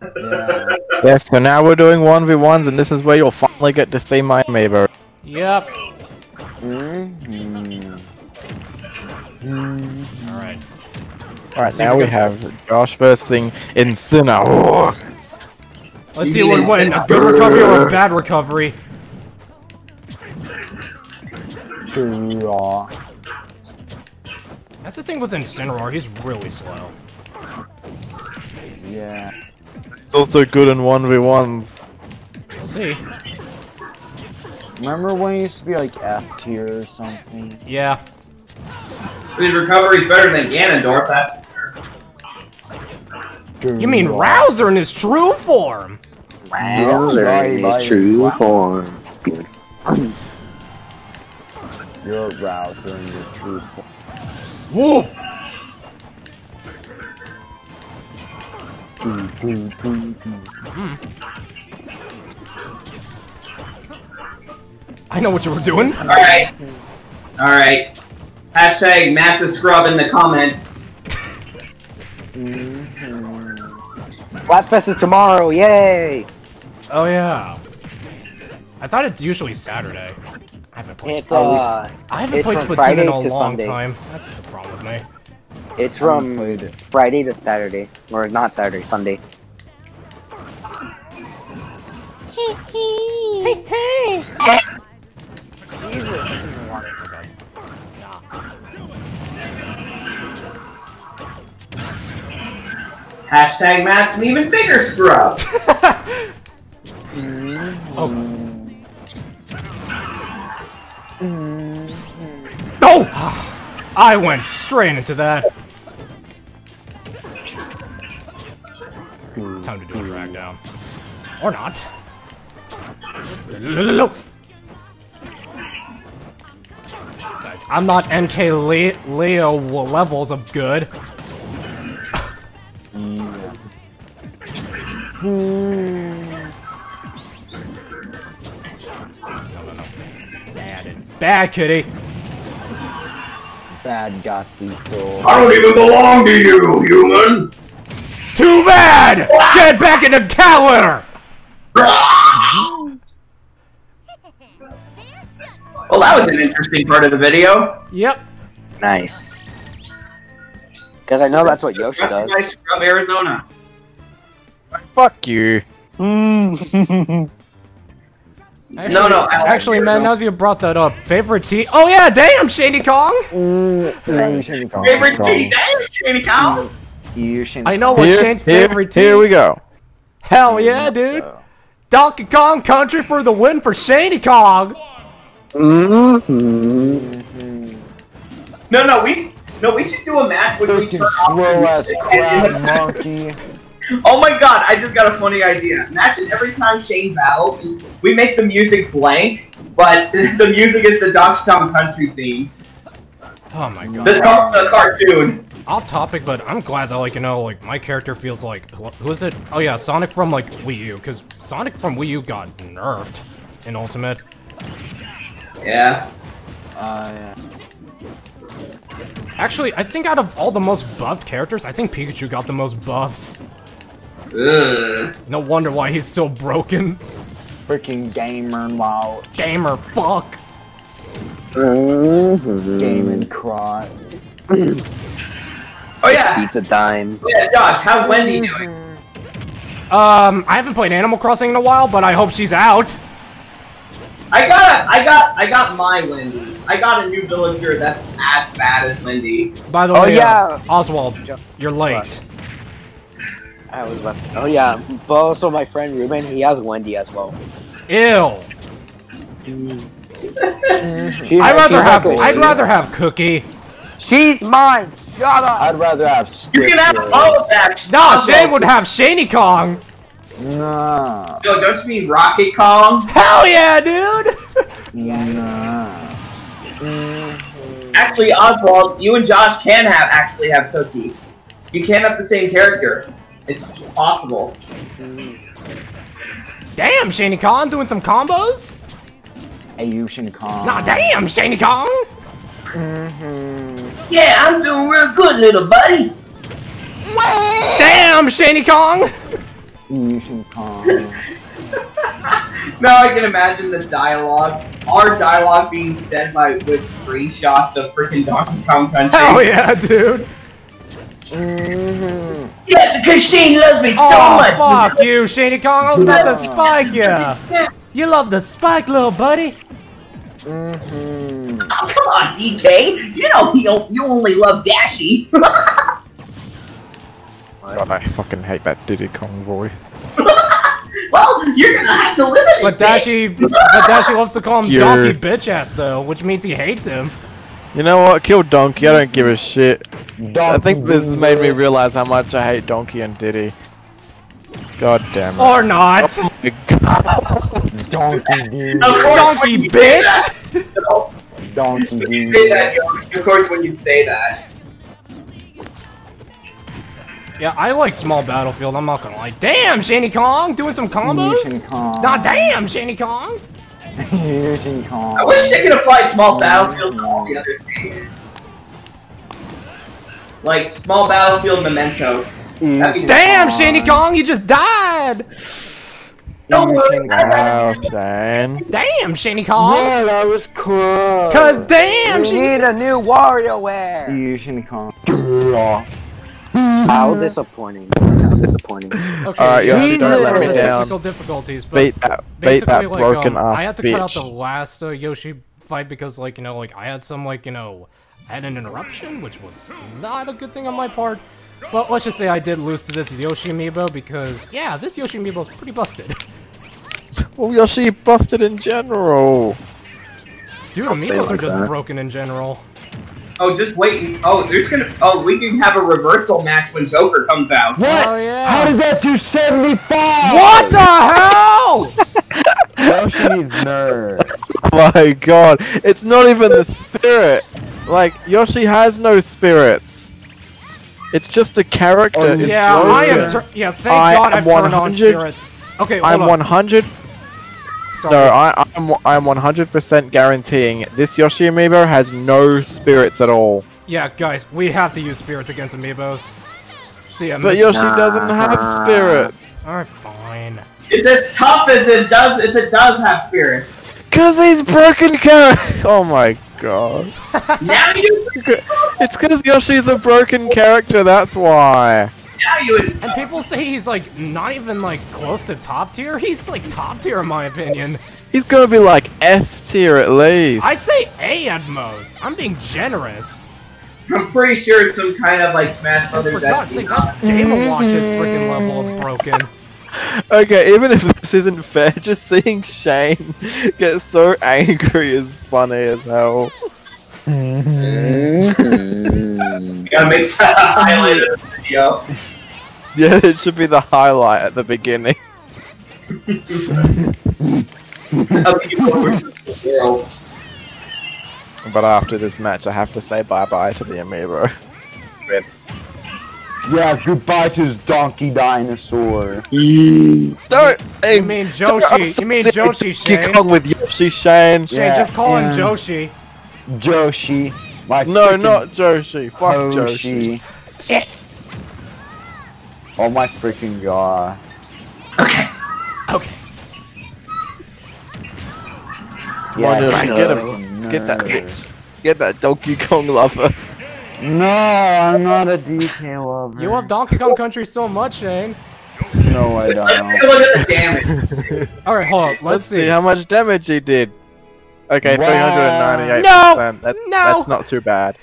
Yeah. Yes, so now we're doing 1v1s, and this is where you'll finally get to see my Maver. Yep. Mhm. Alright. Alright, See if now we we can- have Josh versus Incineroar. Let's see what mean a good recovery or a bad recovery. That's the thing with Incineroar, he's really slow. Yeah. It's also good in 1v1s. We'll see. Remember when he used to be like F tier or something? Yeah. His recovery's better than Ganondorf, that's for sure. You mean Rouser in his true form? Rouser in his true Wow. form. You're rouser in your true form. Whoa! I know what you were doing. Alright. Alright. Hashtag Matt's a scrub in the comments. Splatfest is tomorrow, yay! Oh yeah. I thought it's usually Saturday. I haven't played. It's uh, I haven't it's played from Splatoon Friday in a to long Sunday. time. That's the problem with me. it's from it. Friday to Saturday, or not Saturday, Sunday. Hashtag Matt's an even bigger scrub. Oh. No! I went straight into that. Time to do a drag down. Or not. Besides, I'm not NK Le- Leo levels of good. No, no, no. Bad, and- bad kitty. Bad got people. I don't even belong to you, human. Too bad! Get back in the cat litter! Well, that was an interesting part of the video. Yep. Nice. Because I know that's what Yoshi does. Nice scrub, Arizona. Fuck you. Actually, No, no, I like Actually, man, Arizona. now that you brought that up, favorite tea. Oh yeah, damn, Shaney Kong. Favorite tea, damn, Shady Cow. You should. I know what Here, Shane's here, favorite tea. here we go. Hell yeah, dude. Donkey Kong Country for the win for Shaney Kong. Mm-hmm. No, no, we no, we should do a match where we Freaking turn off the slow ass music. crab monkey. Oh my god, I just got a funny idea. Imagine every time Shane battles, we make the music blank, but the music is the Donkey Kong Country theme. Oh my god. The, the cartoon. Off topic, but I'm glad that like you know like my character feels like wh- who is it? Oh yeah, Sonic from like Wii U, because Sonic from Wii U got nerfed in Ultimate. Yeah. Uh, yeah. Actually, I think out of all the most buffed characters, I think Pikachu got the most buffs. Ugh. No wonder why he's so broken. Freaking gamer wow. Gamer, fuck. Gaming crot. Oh yeah. Beats a dime. Oh, yeah, Josh, how's Wendy doing? Um, I haven't played Animal Crossing in a while, but I hope she's out. I got, I got, I got my Wendy. I got a new villager that's as bad as Wendy. By the Oh, way, uh, yeah. Oswald, you're late. I was less. Oh yeah, but also my friend Ruben, he has Wendy as well. Ew. She- I'd rather have like a- I'd rather have Cookie. She's mine. Shut up. I'd rather have You can have Stickers. all of. Nah. Shane would have Shaney Kong. Nah. No, don't you mean Rocket Kong? Hell yeah, dude. Nah. Actually, Oswald, you and Josh can have actually have Cookie. You can have the same character. It's possible. Damn, Shaney Kong doing some combos. Hey, you Shin Kong. Nah, damn, Shaney Kong. Mm-hmm. Yeah, I'm doing real good, little buddy. Damn, Shaney Kong. You Shin Kong. Now I can imagine the dialogue, our dialogue being said by with screenshots of freaking Donkey Kong Country. Hell yeah, dude. Yeah, because Shane loves me so Oh, much. fuck you, Shaney Kong. I was about to spike you. You love the spike, little buddy. Mm-hmm. Oh, come on, DJ. You know you, you only love Dashy. God, I fucking hate that Diddy Kong voice. well, you're gonna have to live with But it, Dashi, bitch. but Dashi loves to call him You're- donkey bitch ass though, which means he hates him. You know what? Kill Donkey. I don't give a shit. I think this has made me realize how much I hate Donkey and Diddy. God damn it. Or not. Oh my god. Donkey Dingus. Of oh, Donkey when you say bitch. Donkey when say that, of course, when you say that. Yeah, I like small battlefield. I'm not gonna lie. Damn, Shaney Kong doing some You Shin combos. Kong. Nah, damn, Shaney Kong. You Shin Kong. I wish they could apply small battlefield to all the other stages. Like small battlefield memento. You That'd be- Shin Damn, Kong. Shaney Kong, you just died. Don't You worry, Shin I Wow, Shane. Damn, Shaney Kong. Yeah, that was cool. Cause damn, We she. need a new WarioWare. You Shin Kong. How disappointing. How disappointing. Okay, Alright, so Yoshi, don't let me technical down. difficulties, but Beat that, beat basically, that like, broken um, ass I had to cut out the last uh, Yoshi fight because, like, you know, like I had some, like, you know, I had an interruption, which was not a good thing on my part. But let's just say I did lose to this Yoshi amiibo because, yeah, this Yoshi amiibo is pretty busted. Well, Yoshi busted in general. Dude, Don't say it amiibos are just that. broken in general. Oh, just wait. Oh, there's gonna. Oh, we can have a reversal match when Joker comes out. What? Oh, yeah. How did that do 75? What the hell? Yoshi's nerd. Oh my god, it's not even the spirit. Like, Yoshi has no spirits. It's just the character. Oh, is yeah, I am. yeah, thank I God am I've turned on 100 spirits. Okay, hold I'm on. 100. Sorry. No, I, I'm I'm 100% guaranteeing this Yoshi amiibo has no spirits at all. Yeah, guys, we have to use spirits against amiibos. See, I'm But Yoshi doesn't have spirits. Alright, fine. It's as tough as it does if it does have spirits. Cause he's broken character. Oh my god. Now you, It's cause Yoshi's a broken character. That's why. Now. And people say he's like not even like close to top tier. He's like top tier in my opinion. He's gonna be like S tier at least. I say A at most. I'm being generous. I'm pretty sure it's some kind of like Smash And Brothers. for God's sake, SDR. that's Game & Watch's freaking level of broken. Okay, even if this isn't fair, just seeing Shane get so angry is funny as hell. Mm. You gotta make that a highlight of the video. Yeah, it should be the highlight at the beginning. of people versus the world. But after this match, I have to say bye bye to the amiibo. Yeah, goodbye to his donkey dinosaur. Don't. You mean Joshi? You mean Joshi, Donkey Shane? Kong with Yoshi Shane. Shane, Yeah, just call him and- Joshi. Joshi. My No, not Joshi. Fuck Joshi. Joshi. Oh my freaking god. Okay. Okay. Come on, Joshi, get him. freaking Get that bitch. Get that Donkey Kong lover. No, I'm not a detail lover. You love Donkey Kong Country so much, Shane. No, I Let's take don't. look at the damage. Alright, hold on. Let's, see. how much damage he did. Okay, Wow. 398%. No! That's, No! that's not too bad.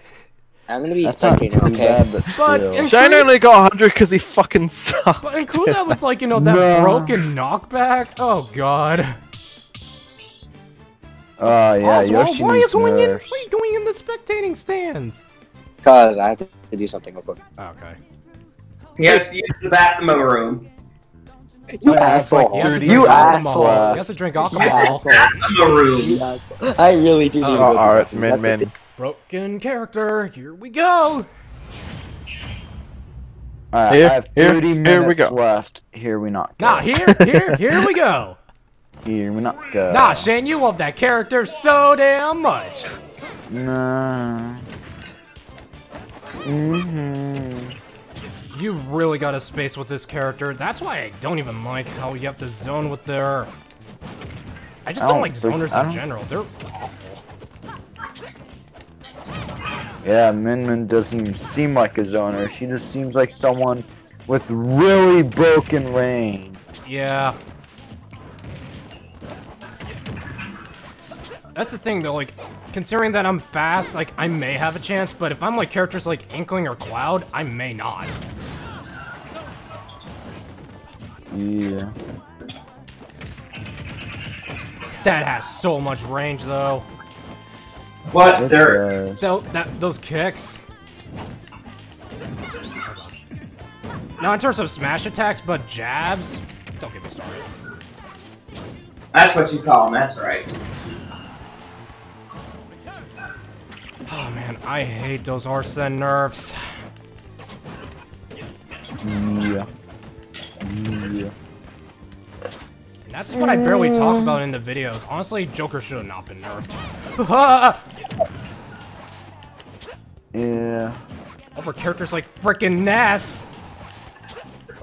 I'm gonna be That's not spectating, okay? bad, but But still. Shane only got 100 because he fucking sucked. But include that with like, you know, that No. broken knockback. Oh god. Oh yeah, Oswald, Yoshi why are you needs going in? Why are you going in the spectating stands? Cause I have to do something real quick. Okay. He has to use the bathroom room. You yeah, asshole! He has to drink You alcohol. asshole! He has to drink You alcohol. asshole! You asshole! I really do need to go to Uh the oh, it's. Min Min. Broken character. Here we go. Alright, Here, I have here, 30 here minutes we go. left. Here we not go. Nah, here, here, here we go. Here we not go. Nah, Shane, you love that character so damn much. Nah. Mm-hmm. You really got a space with this character. That's why I don't even like how you have to zone with their. I just I don't, don't like zoners in don't- general. They're awful. Yeah, Min Min doesn't even seem like a zoner. She just seems like someone with really broken range. Yeah. That's the thing though, like, considering that I'm fast, like, I may have a chance, but if I'm like characters like Inkling or Cloud, I may not. Yeah. That has so much range though. What? There. does. That, those kicks. Now in terms of smash attacks, but jabs, don't get me started. That's what you call them. That's right. Oh man, I hate those Arsene nerfs. Yeah. Yeah. And that's what I barely talk about in the videos. Honestly, Joker should have not been nerfed. Yeah. Over characters like freaking Ness.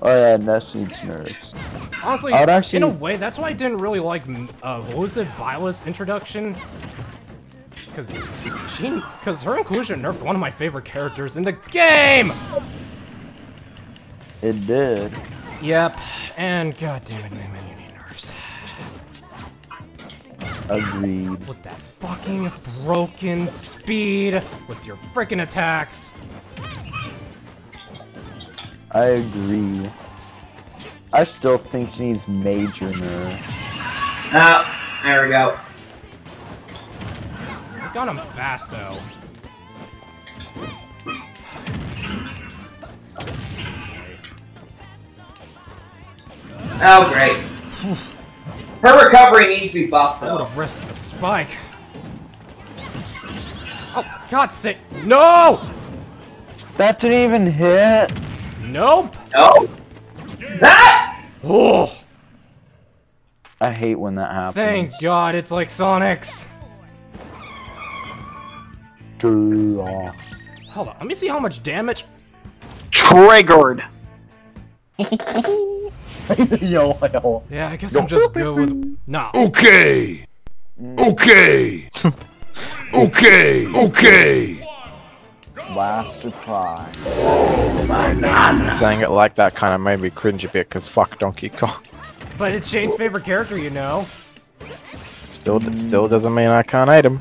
Oh yeah, Ness needs nerfs. Honestly, actually- in a way, that's why I didn't really like, uh, what was it, Viola's introduction? Because she, because her inclusion nerfed one of my favorite characters in the game! It did. Yep, and god damn it, man, you need nerfs. Agreed. With that fucking broken speed, with your frickin' attacks. I agree. I still think she needs major nerfs. Ah, there we go. I got him fast though. Oh, great. Her recovery needs to be buffed, I would though. have risked the spike. Oh, for God's sake. No! That didn't even hit. Nope! No? That? Oh, I hate when that happens. thank God it's like Sonic's. Hold on, let me see how much damage. Triggered. yo, yo. Yeah, I guess I'm just good with. Nah. Okay. Okay. okay. Okay. Last supply. Oh, banana. Saying it like that kind of made me cringe a bit because fuck Donkey Kong. But it's Shane's favorite character, you know. Still, still doesn't mean I can't hate him.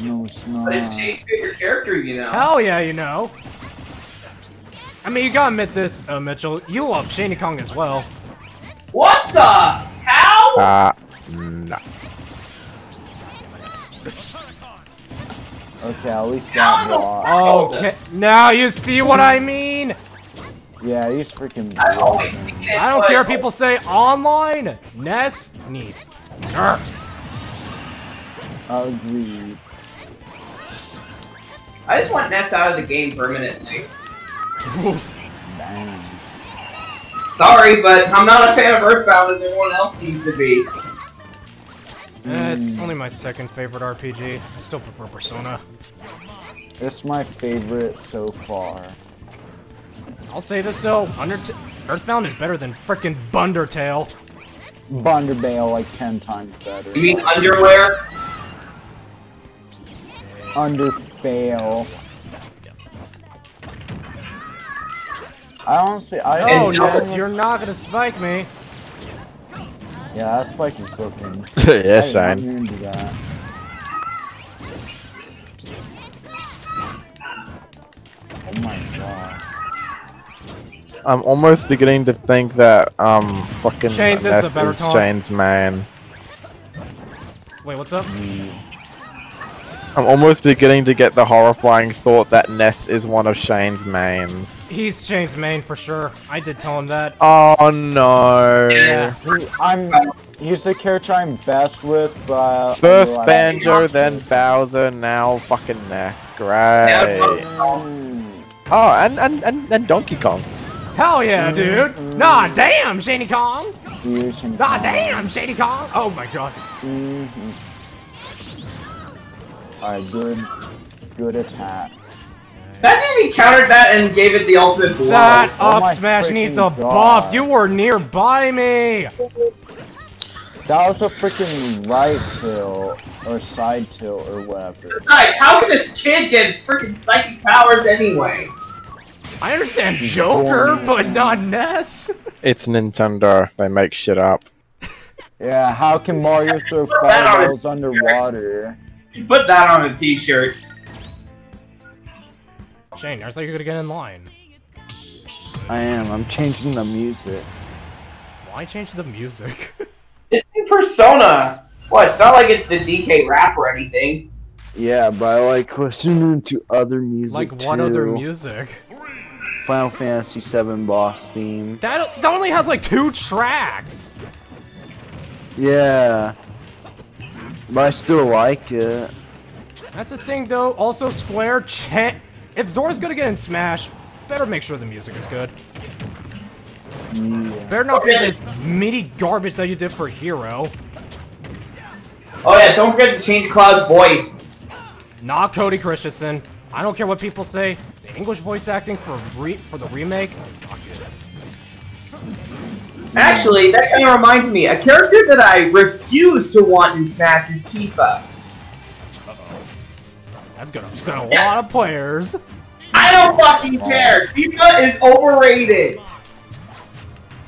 No, it's But it's not. Jane's favorite character, you know. Hell yeah, you know. I mean, you gotta admit this, uh, Mitchell. You love Shane Kong as well. What the? How? Uh, no. Okay, at least that block. Oh, okay. Now you see what I mean? Yeah, he's freaking I always it, I don't care if people say online. Ness needs nerfs. Agreed. I just want Ness out of the game permanently. Dang. Sorry, but I'm not a fan of Earthbound as everyone else seems to be. Eh, it's only my second favorite RPG. I still prefer Persona. It's my favorite so far. I'll say this though, Undert Earthbound is better than frickin' Bundertale. Bunderbale like ten times better. You mean underwear? Underfail. I honestly, I Oh, And Ness, no- you're not gonna spike me. Yeah, that spike is broken. yeah, I did not Shane. mean to do that. Oh my god. I'm almost beginning to think that um fucking Shane, this is a Ness better is. Shane's man. Wait, what's up? I'm almost beginning to get the horrifying thought that Ness is one of Shane's mains. He's Shane's main for sure. I did tell him that. Oh no. Yeah. I'm. He's the character I'm best with, but First I- Banjo, then Bowser, now fucking Ness. Great. Mm, Oh, and, and, and, and Donkey Kong. Hell yeah, dude! Nah, damn, Shaney Kong! Fusion. Nah, damn, Shaney Kong! Oh my god. Mhm. Alright, good, good attack. Imagine if he countered that and gave it the ultimate blow. That Oh up my smash needs a buff. God. You were nearby me. That was a freaking right tilt or side tilt or whatever. Besides, how can this kid get freaking psychic powers anyway? I understand Joker, but not Ness. It's Nintendo. They make shit up. Yeah, how can Mario throw on- fireballs underwater? Put that on a t-shirt. Shane, I thought you were gonna get in line. I am. I'm changing the music. Why change the music? It's in Persona. What? It's not like it's the DK rap or anything. Yeah, but I like listening to other music like what other music? Final Fantasy VII boss theme. That, that only has like two tracks. Yeah, but I still like it. That's the thing though. Also, Square, cha- if Sora's gonna get in Smash, better make sure the music is good. Yeah. Better not be oh, this MIDI garbage that you did for Hero. Oh yeah, don't forget to change Cloud's voice. Not Cody Christian. I don't care what people say. The English voice acting for re- for the remake is not good. Actually, that kind of reminds me. A character that I refuse to want in Smash is Tifa. That's gonna upset a Yeah. lot of players. I don't fucking oh. care. Tifa is overrated.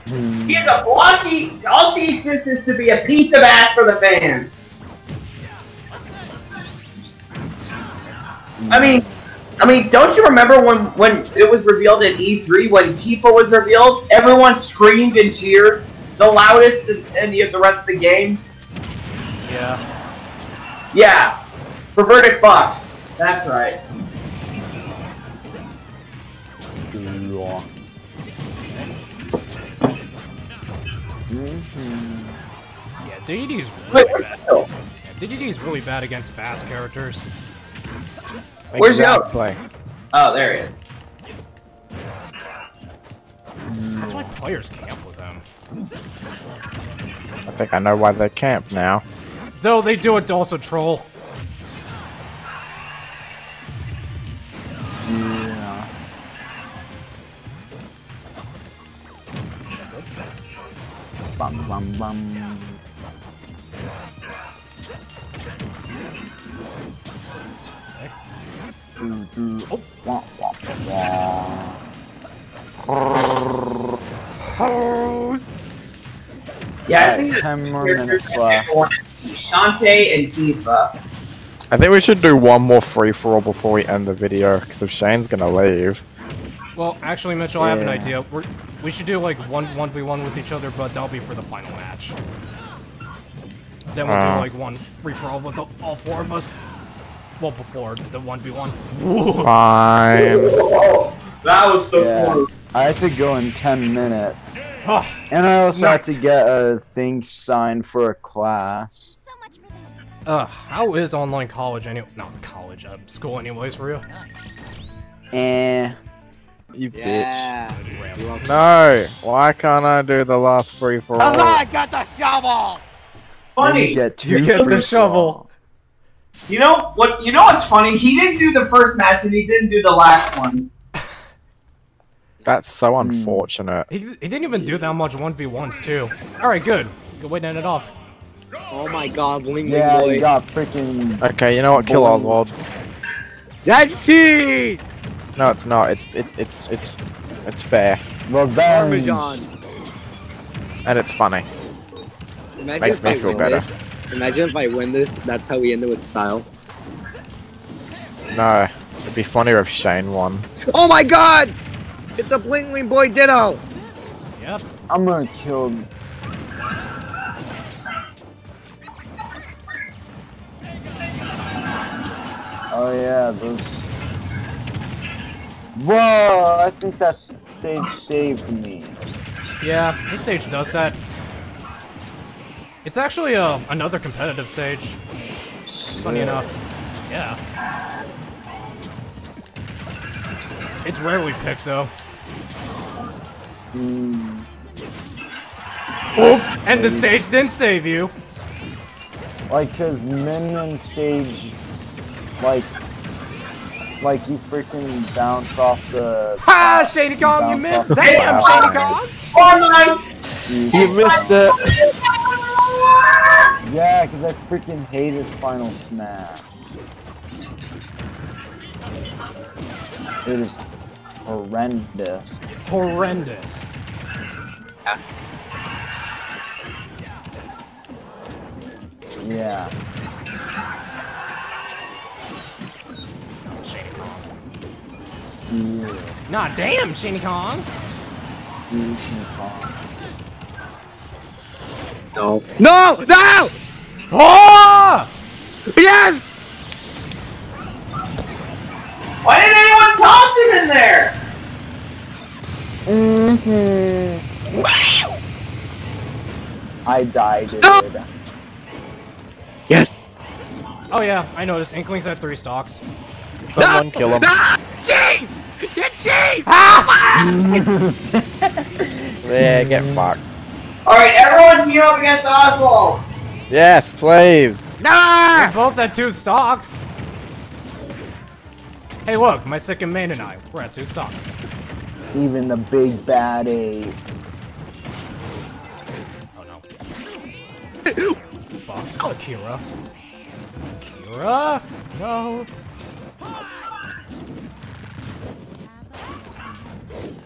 Hmm. He is a blocky. All she exists is to be a piece of ass for the fans. I mean, I mean, don't you remember when when it was revealed at E3 when Tifa was revealed? Everyone screamed and cheered the loudest in, in the, the rest of the game. Yeah. Yeah, for Verdict Bucks. That's right. Yeah, DDD's Wait, really bad. Yeah, DDD's really bad against fast characters. Where's he go? Exactly. oh, there he is. That's why players camp with them. I think I know why they camp now. Though they do it to also troll. More characters minutes that left. everyone- Shantae and Tifa. I think we should do one more free for all before we end the video, because if Shane's gonna leave. Well, actually, Mitchell, I have an idea. We're, we should do like one one v one with each other, but that'll be for the final match. Then we'll Uh. do like one free for all with all, all four of us. Well, before the one v one. Fine. That was so Yeah. cool. I had to go in 10 minutes. Ah, And I also had to get a thing signed for a class. Ugh, how is online college anyway? Not college, uh, school anyways for real. Eh. You bitch. Yeah. No! Why can't I do the last free for all? I got the shovel! Funny. You get two You get the shovel. You know what? You know what's funny? He didn't do the first match and he didn't do the last one. That's so hmm. unfortunate. He, he didn't even do that much one v ones too. All right, good. Good way to end it off. Oh my god, Bling Bling Yeah, Boy. you got freaking. Okay, you know what? Kill Boom. Oswald. That's cheese! No, it's not. It's it, it's it's it's fair Revenge. Parmesan. and it's funny. Imagine Makes if me I feel better. this. Imagine if I win this, that's how we end it with style. No, it'd be funnier if Shane won. Oh my god! It's a Bling Bling Boy Ditto! Yep. I'm gonna kill. Him. Oh yeah, those. Whoa! I think that stage saved me. Yeah, this stage does that. It's actually uh, another competitive stage. Funny enough. Yeah. It's rarely picked though. Mm, Oof! And the stage didn't save you. like, cause Min Min's stage, like, like you freaking bounce off the. Ha! Shaney Kong, you Bounce missed! off Damn. Shaney Kong! Oh my! You missed it. Yeah, cause I freaking hate his final smash. It is horrendous. Horrendous. Yeah. Shaney Kong. Yeah. Nah, damn, Shaney Kong! Fusion Kong. No. No! No! Oh! Yes! Why didn't anyone toss him in there? I died. No! dude. Yes! Oh yeah, I noticed. Inklings had three stocks. Someone kill him. Ah! Jeez! Get cheese! Yeah, get fucked. Alright, everyone team up against Oswald! Yes, please. No! We both had two stocks. Hey, look, my second main and I, we're at two stocks. Even the big bad ape. Oh no. Fuck, Akira. Akira? No.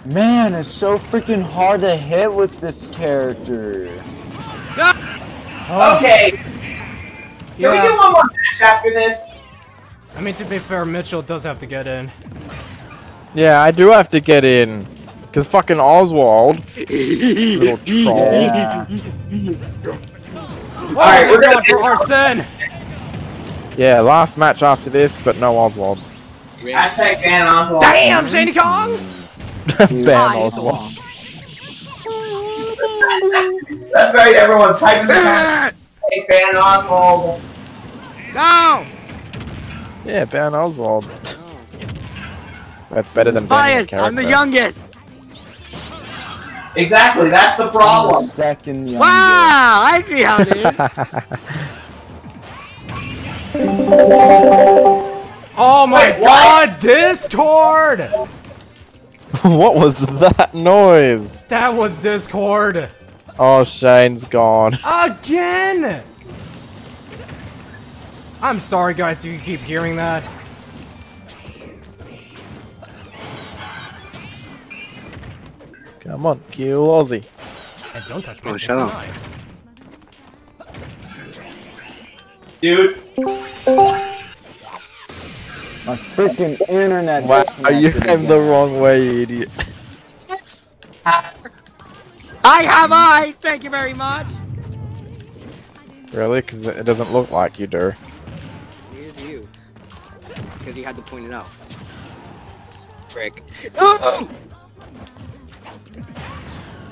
Man, it's so freaking hard to hit with this character. Okay, can we do one more match after this? I mean, to be fair, Mitchell does have to get in. Yeah, I do have to get in. Cause fucking Oswald, little troll. Yeah. Oh, Alright, we're we're gonna for Arsene! Yeah, last match after this, but no Oswald. Hashtag ban Oswald. Damn, Shaney Kong! Ban Oswald. That's right, everyone. Type in the comments. Hey, ban Oswald. No! Yeah, ban Oswald. That's better than banning a I'm the youngest! Exactly, that's the I'm the problem. second youngest. Wow! I see how it is. Oh my Wait, god, Discord! what was that noise? That was Discord! Oh, Shane's gone. Again! I'm sorry, guys, do you keep hearing that? Come on, kill Ozzy. And don't touch my Oh, shut up. Dude, My freaking internet. Wow, you disconnected came the wrong way, you idiot. I have eyes! Thank you very much! Really? Because it doesn't look like you do. Here's you. Because you had to point it out. Frick. Oh!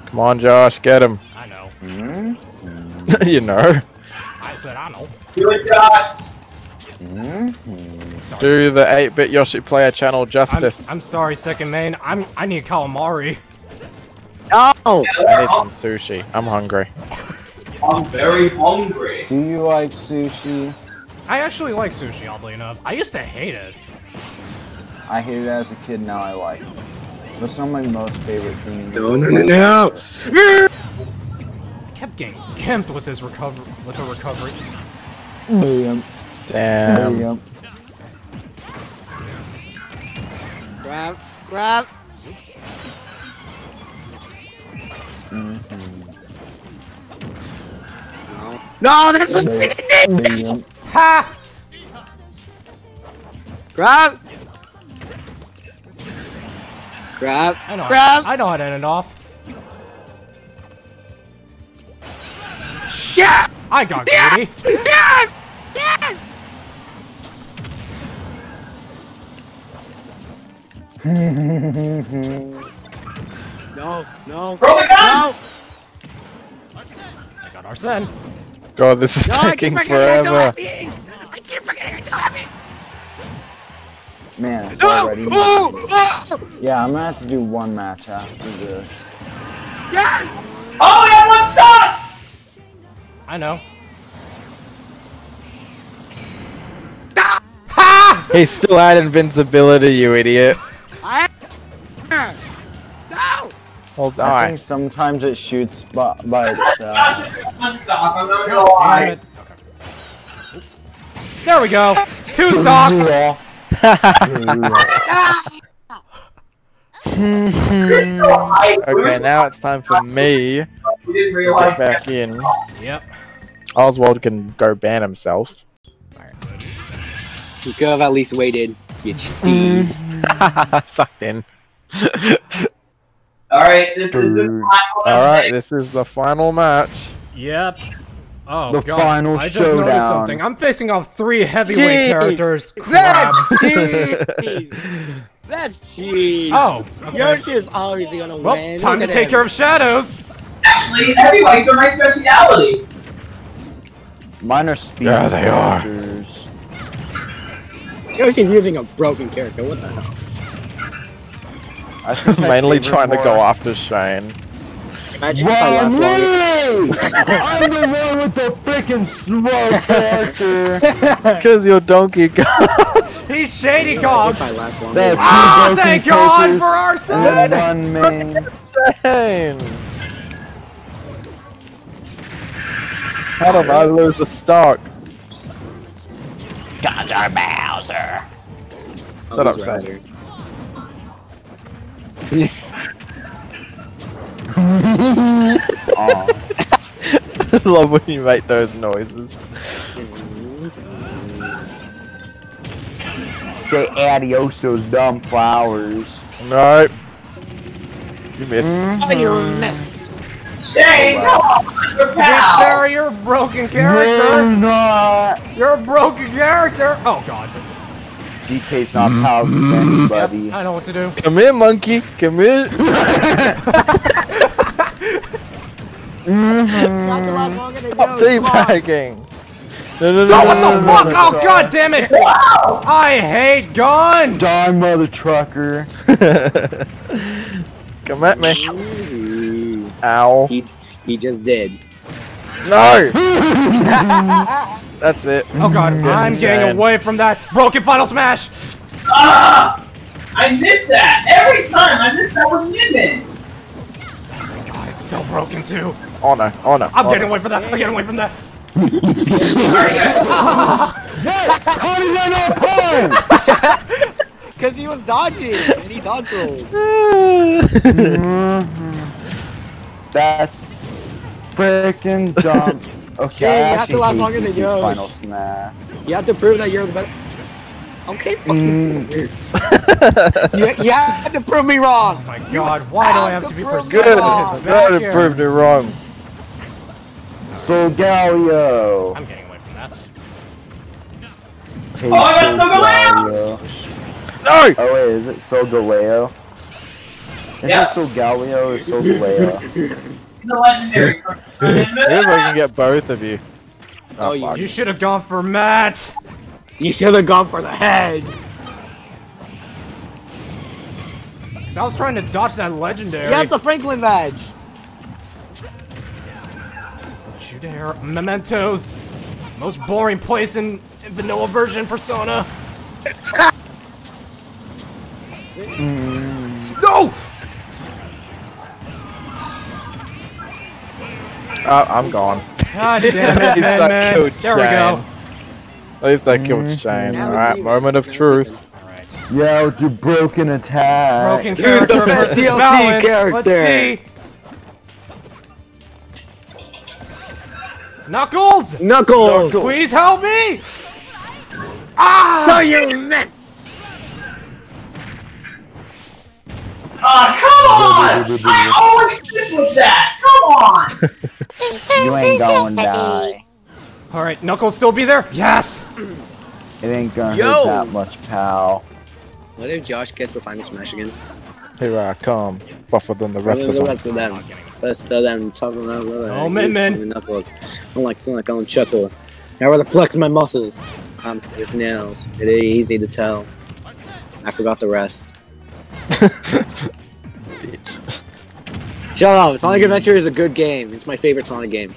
Come on, Josh, get him. I know. Hmm? you know. I said I know. do it, Josh. Hmm? Do the 8-bit Yoshi player channel I'm, justice. I'm sorry, second main. I'm I need calamari. Oh! I need some sushi. I'm hungry. I'm very hungry. Do you like sushi? I actually like sushi, oddly enough. I used to hate it. I hated it as a kid, now I like it. That's not my most favorite thing. No, no, no, no! Kept getting gimped with his recover with the recovery. Bam. Damn. Bam. Grab, grab! Mhm. No. No, that's what Bam. Ha! Grab! Grab! I know. Grab! I know how to end it off. Yeah! I got Yeah! greedy. Yes! Yes! No, no. Throw the gun! No! I got Arsene. God, this is No, taking I forever. Man, it's No! already. Oh! Oh! Yeah, I'm gonna have to do one match after this. Yes! Oh, we have one stop! I know. Ah! He still had invincibility, you idiot. I No! Well, I think sometimes it shoots by, by itself. one stop, I'm not gonna lie. There we go. Two socks. Okay, now it's time for me to We didn't get back in. Yep. Oswald can go ban himself. You could have at least waited, you cheese. Sucked in. Alright, this is this is the last one. Alright, this is the final match. Yep. Oh The god. final I just noticed something. I'm facing off three heavyweight Jeez. characters. Crap. That's cheese! That's cheese! Oh. Okay. Yoshi is obviously gonna Well, win. time to Look at take him. care of shadows. Actually, heavyweights are my speciality. Mine are speed Yeah, they are. characters. Yoshi's using a broken character, what the hell? I think my Mainly favorite trying to go after Shane. Imagine if I left I'm the one with the freaking slow character. Because you're Donkey Kong. He's Shaney Imagine Kong. if I last longer. That's Ah, two broken thank God for Arsene. one main. Shane. How did I lose the stock? I'll Shut up, lose Shane. rather. Aw. Love when you make those noises. Say adios those dumb flowers. No. You missed. Oh, you missed! Shane, oh, come on, we're fair, you're a broken character. We're character. not. You're a broken character. Oh god. DK's not powerful, with anybody. Yep, I know what to do. Come here, monkey. Come here. Not to last longer than Stop Yoshi, come teabagging. No, no, no, Oh, no, what the no, fuck? no, Oh no. god damn it! I hate guns! Die, mother trucker. Come at me. Ooh, Ow. He, he just did. No! That's it. Oh god, I'm getting Shane. away from that broken final smash! Ah! I missed that every time. I missed that with Min God, it's so broken too. Oh no, oh no. I'm oh, getting no. away from that. I'm getting away from that. How did I not punch? Because he was dodging, and he dodge rolled. That's freaking dumb. Okay, Yeah, you have to last longer than DK's yours. Final snap. You have to prove that you're the better. Okay, fuck Mm. you. you. You have to prove me wrong. Oh my god, why do I have to be Good. persistent Good. in his That back here? proved it wrong. So Galio. I'm getting away from that. Hey, Oh, I got Solgaleo. No! Oh wait, is it So Galeo? Is Yeah. it So Galio or So Galeo? He's a legendary. Here's where I can get both of you. Ah, oh, you- You should have gone for Matt. You should have gone for the head. Cause I was trying to dodge that legendary. You have the Franklin badge. Don't you dare. Mementos. Most boring place in, in vanilla version Persona. No! Uh, I'm gone. God damn it, He's man, that man. killed There we go. At least I killed Shane. Now Alright, it's moment of truth. Alright. yeah, with your broken attack. Broken You're the character best versus DLC balance. character. Let's see. Knuckles! Knuckles. Please help me! Ah! So you miss. Ah, come on! I always miss with that. Come on! You ain't going to die. Alright, Knuckles still be there? Yes! It ain't gonna Yo. hurt that much, pal. What if Josh gets the final smash again? Here I come, buffer than the rest the them. rest of them. Let's tell them talking about Oh, Min Min. Knuckles. I'm like, I'm like, I'm chuckle. Now where to flex my muscles. Um, there's nails. It is easy to tell. I forgot the rest. Bitch. Shut up! Sonic Adventure is a good game. It's my favorite Sonic game.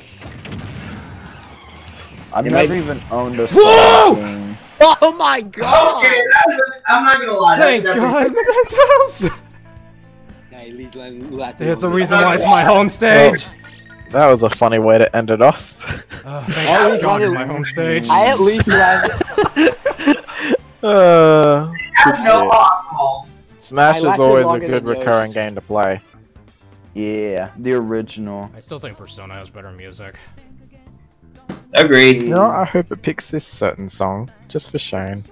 I've It never might- even owned a Whoa! Game. Oh my god! Okay, that was a, I'm not gonna lie. Thank that's God, Mementos! Hey, at least let- let- There's a reason why it's my home stage. That was a funny way to end it off. Oh, thank God it's my home stage. I at least let. uh, no alcohol. Smash I is always a good recurring game to play. Yeah, the original. I still think Persona has better music. Agreed. You know, I hope it picks this certain song, just for Shane.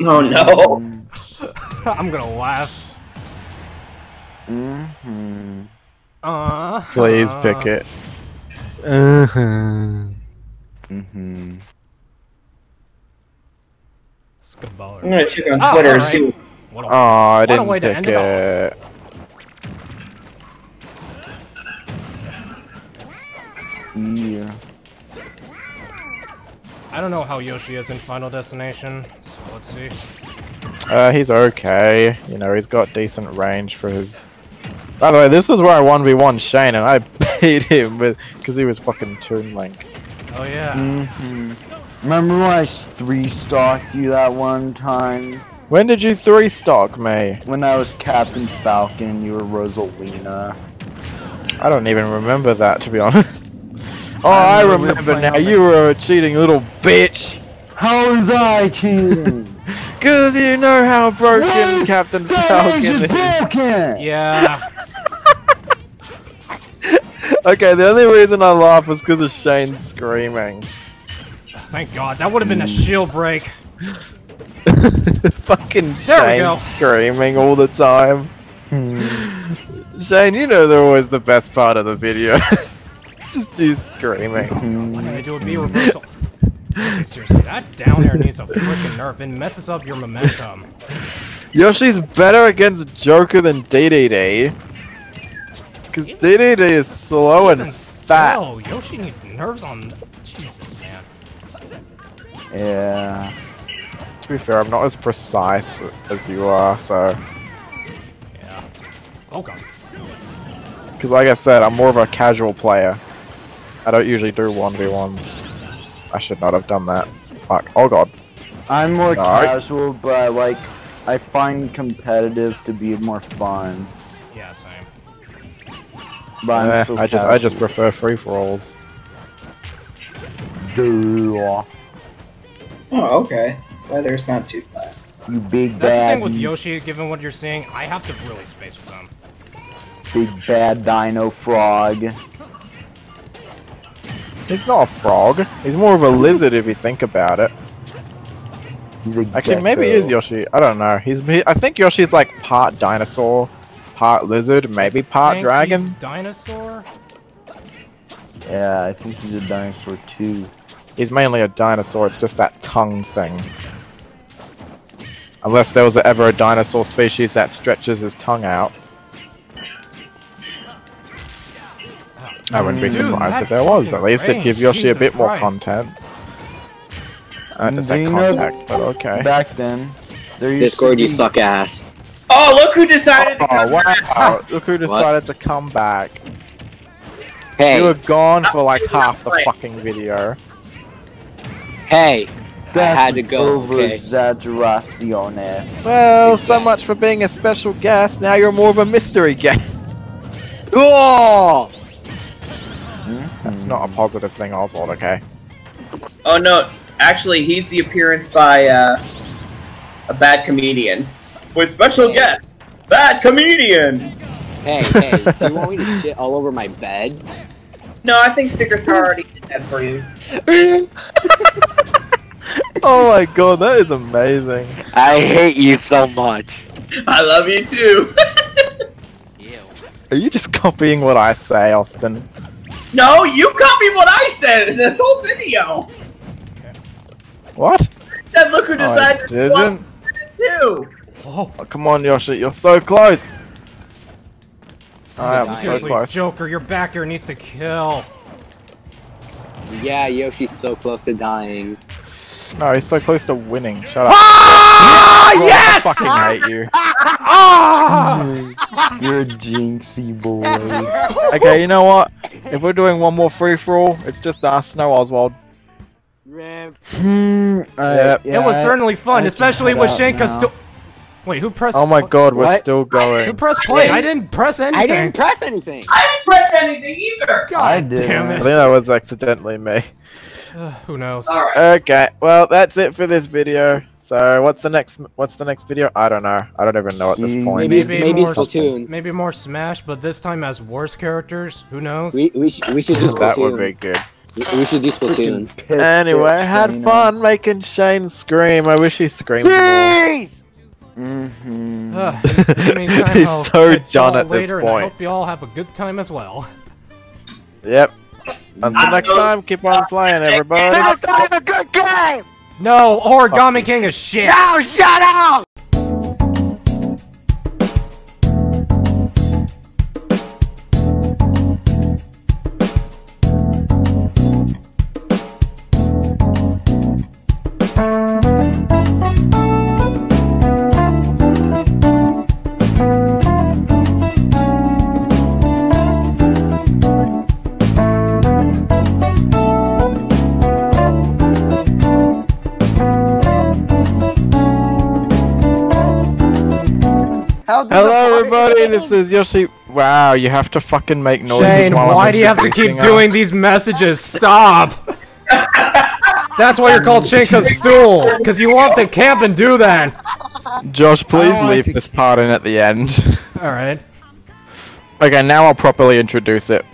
Oh no. Mm-hmm. I'm gonna laugh. Mm-hmm. Uh, Please pick it. Uh-huh. Mm-hmm. Skabar. I'm gonna check on Oh, Twitter and see. What... What a- Oh, I What didn't way to pick end it it. Yeah. I don't know how Yoshi is in Final Destination, so let's see. Uh, he's okay. You know, he's got decent range for his. By the way, this is where I 1v1 Shane, and I beat him with because he was fucking Toon Link. Oh yeah. Mm-hmm. Remember when I s- three-stalked you that one time? When did you three stock me? When I was Captain Falcon and you were Rosalina. I don't even remember that, to be honest. Oh, I remember remember now. You were a cheating little bitch. How was I cheating? Cause you know how broken What? Captain That Falcon is is. broken! Yeah. Okay, the only reason I laugh was because of Shane screaming. Thank God. That would have been a shield break. Fucking Shane screaming all the time. Hmm. Shane, you know they're always the best part of the video. Just you screaming. Why did I do a B reversal? Okay, seriously, that down air needs a freaking nerf and messes up your momentum. Yoshi's better against Joker than DDD. Cause DDD is slow Even and fat. still, Yoshi needs nerves on. Jesus, man. Yeah. To be fair, I'm not as precise as you are, so. Yeah. Oh god. Because, like I said, I'm more of a casual player. I don't usually do 1v1s. I should not have done that. Fuck. Oh god. I'm more Alright. casual, but I like I find competitive to be more fun. Yeah, same. But I'm Eh, so I just I just prefer free for alls. Oh, okay. Weather's not too bad. You big That's the bad thing with Yoshi, given what you're seeing, I have to really space with him. big bad dino frog. He's not a frog. He's more of a lizard if you think about it. He's a Actually, maybe he is. Yoshi. I don't know. He's he, I think Yoshi's like part dinosaur, part lizard, maybe part Think dragon. he's dinosaur? Yeah, I think he's a dinosaur too. He's mainly a dinosaur. It's just that tongue thing. Unless there was ever a dinosaur species that stretches his tongue out. I wouldn't be surprised that if there was. At fucking least to give range, Yoshi a Jesus bit more Christ. content. I had to mm, say contact, but okay. Back then, there used Discord, to you suck ass. Oh, look who decided to Oh come back. Look who decided to come back. Hey, You were gone for like half the right. fucking video. hey, That's I had to go. Over Okay. exaggeraciones. Well, so much for being a special guest. Now you're more of a mystery guest. Oh! That's not a positive thing, Oswald. Okay. Oh no, actually, he's the appearance by uh, a bad comedian with special Yeah. guest, bad comedian. Hey, hey, do you want me to shit all over my bed? No, I think stickers are already dead for you. Oh my god, that is amazing. I hate you so much. I love you too. Ew. Are you just copying what I say often? no, you copied what I said in this whole video. What? Then look who decided to didn't. do too. Oh, Oh, come on, Yoshi, you're so close. I am so seriously, close. Joker, your back here needs to kill. Yeah, Yoshi's so close to dying. No, he's so close to winning. Shut up. Ah, I yes! fucking hate you. Ah! You're a jinxie boy. Okay, you know what? If we're doing one more free for all, it's just us, no Oswald. Rip. Hmm. Yep. it was certainly fun, I especially with out Shenka still. Wait, who pressed? Oh my god, we're What? still going. Who pressed play? I didn't press anything. I didn't press anything. I didn't press anything either. God I did. damn I think that was accidentally me. Uh, who knows? Alright. Okay, well that's it for this video. So what's the next? What's the next video? I don't know. I don't even know at this Mm, point. Maybe Maybe maybe, more- Splatoon. Maybe more Smash, but this time as worse characters. Who knows? We we, sh- we should do Splatoon. That would be good. We- We should do Splatoon. Anyway, fit had fun making Shane scream. I wish he screamed more. Jeez! Uh, meantime, He's I'll so done at this point. I hope you all have a good time as well. Yep. Until next time, keep on playing, everybody. Let's have a good game! No, Origami King is shit. No, shut up! This is Yoshi. Wow, you have to fucking make noises. Shane, while I'm why do you have to keep doing these messages? Stop! That's why you're called Shenka's stool, because you love to camp and do that. Josh, please oh, I leave this part in at the end. Alright. okay, now I'll properly introduce it.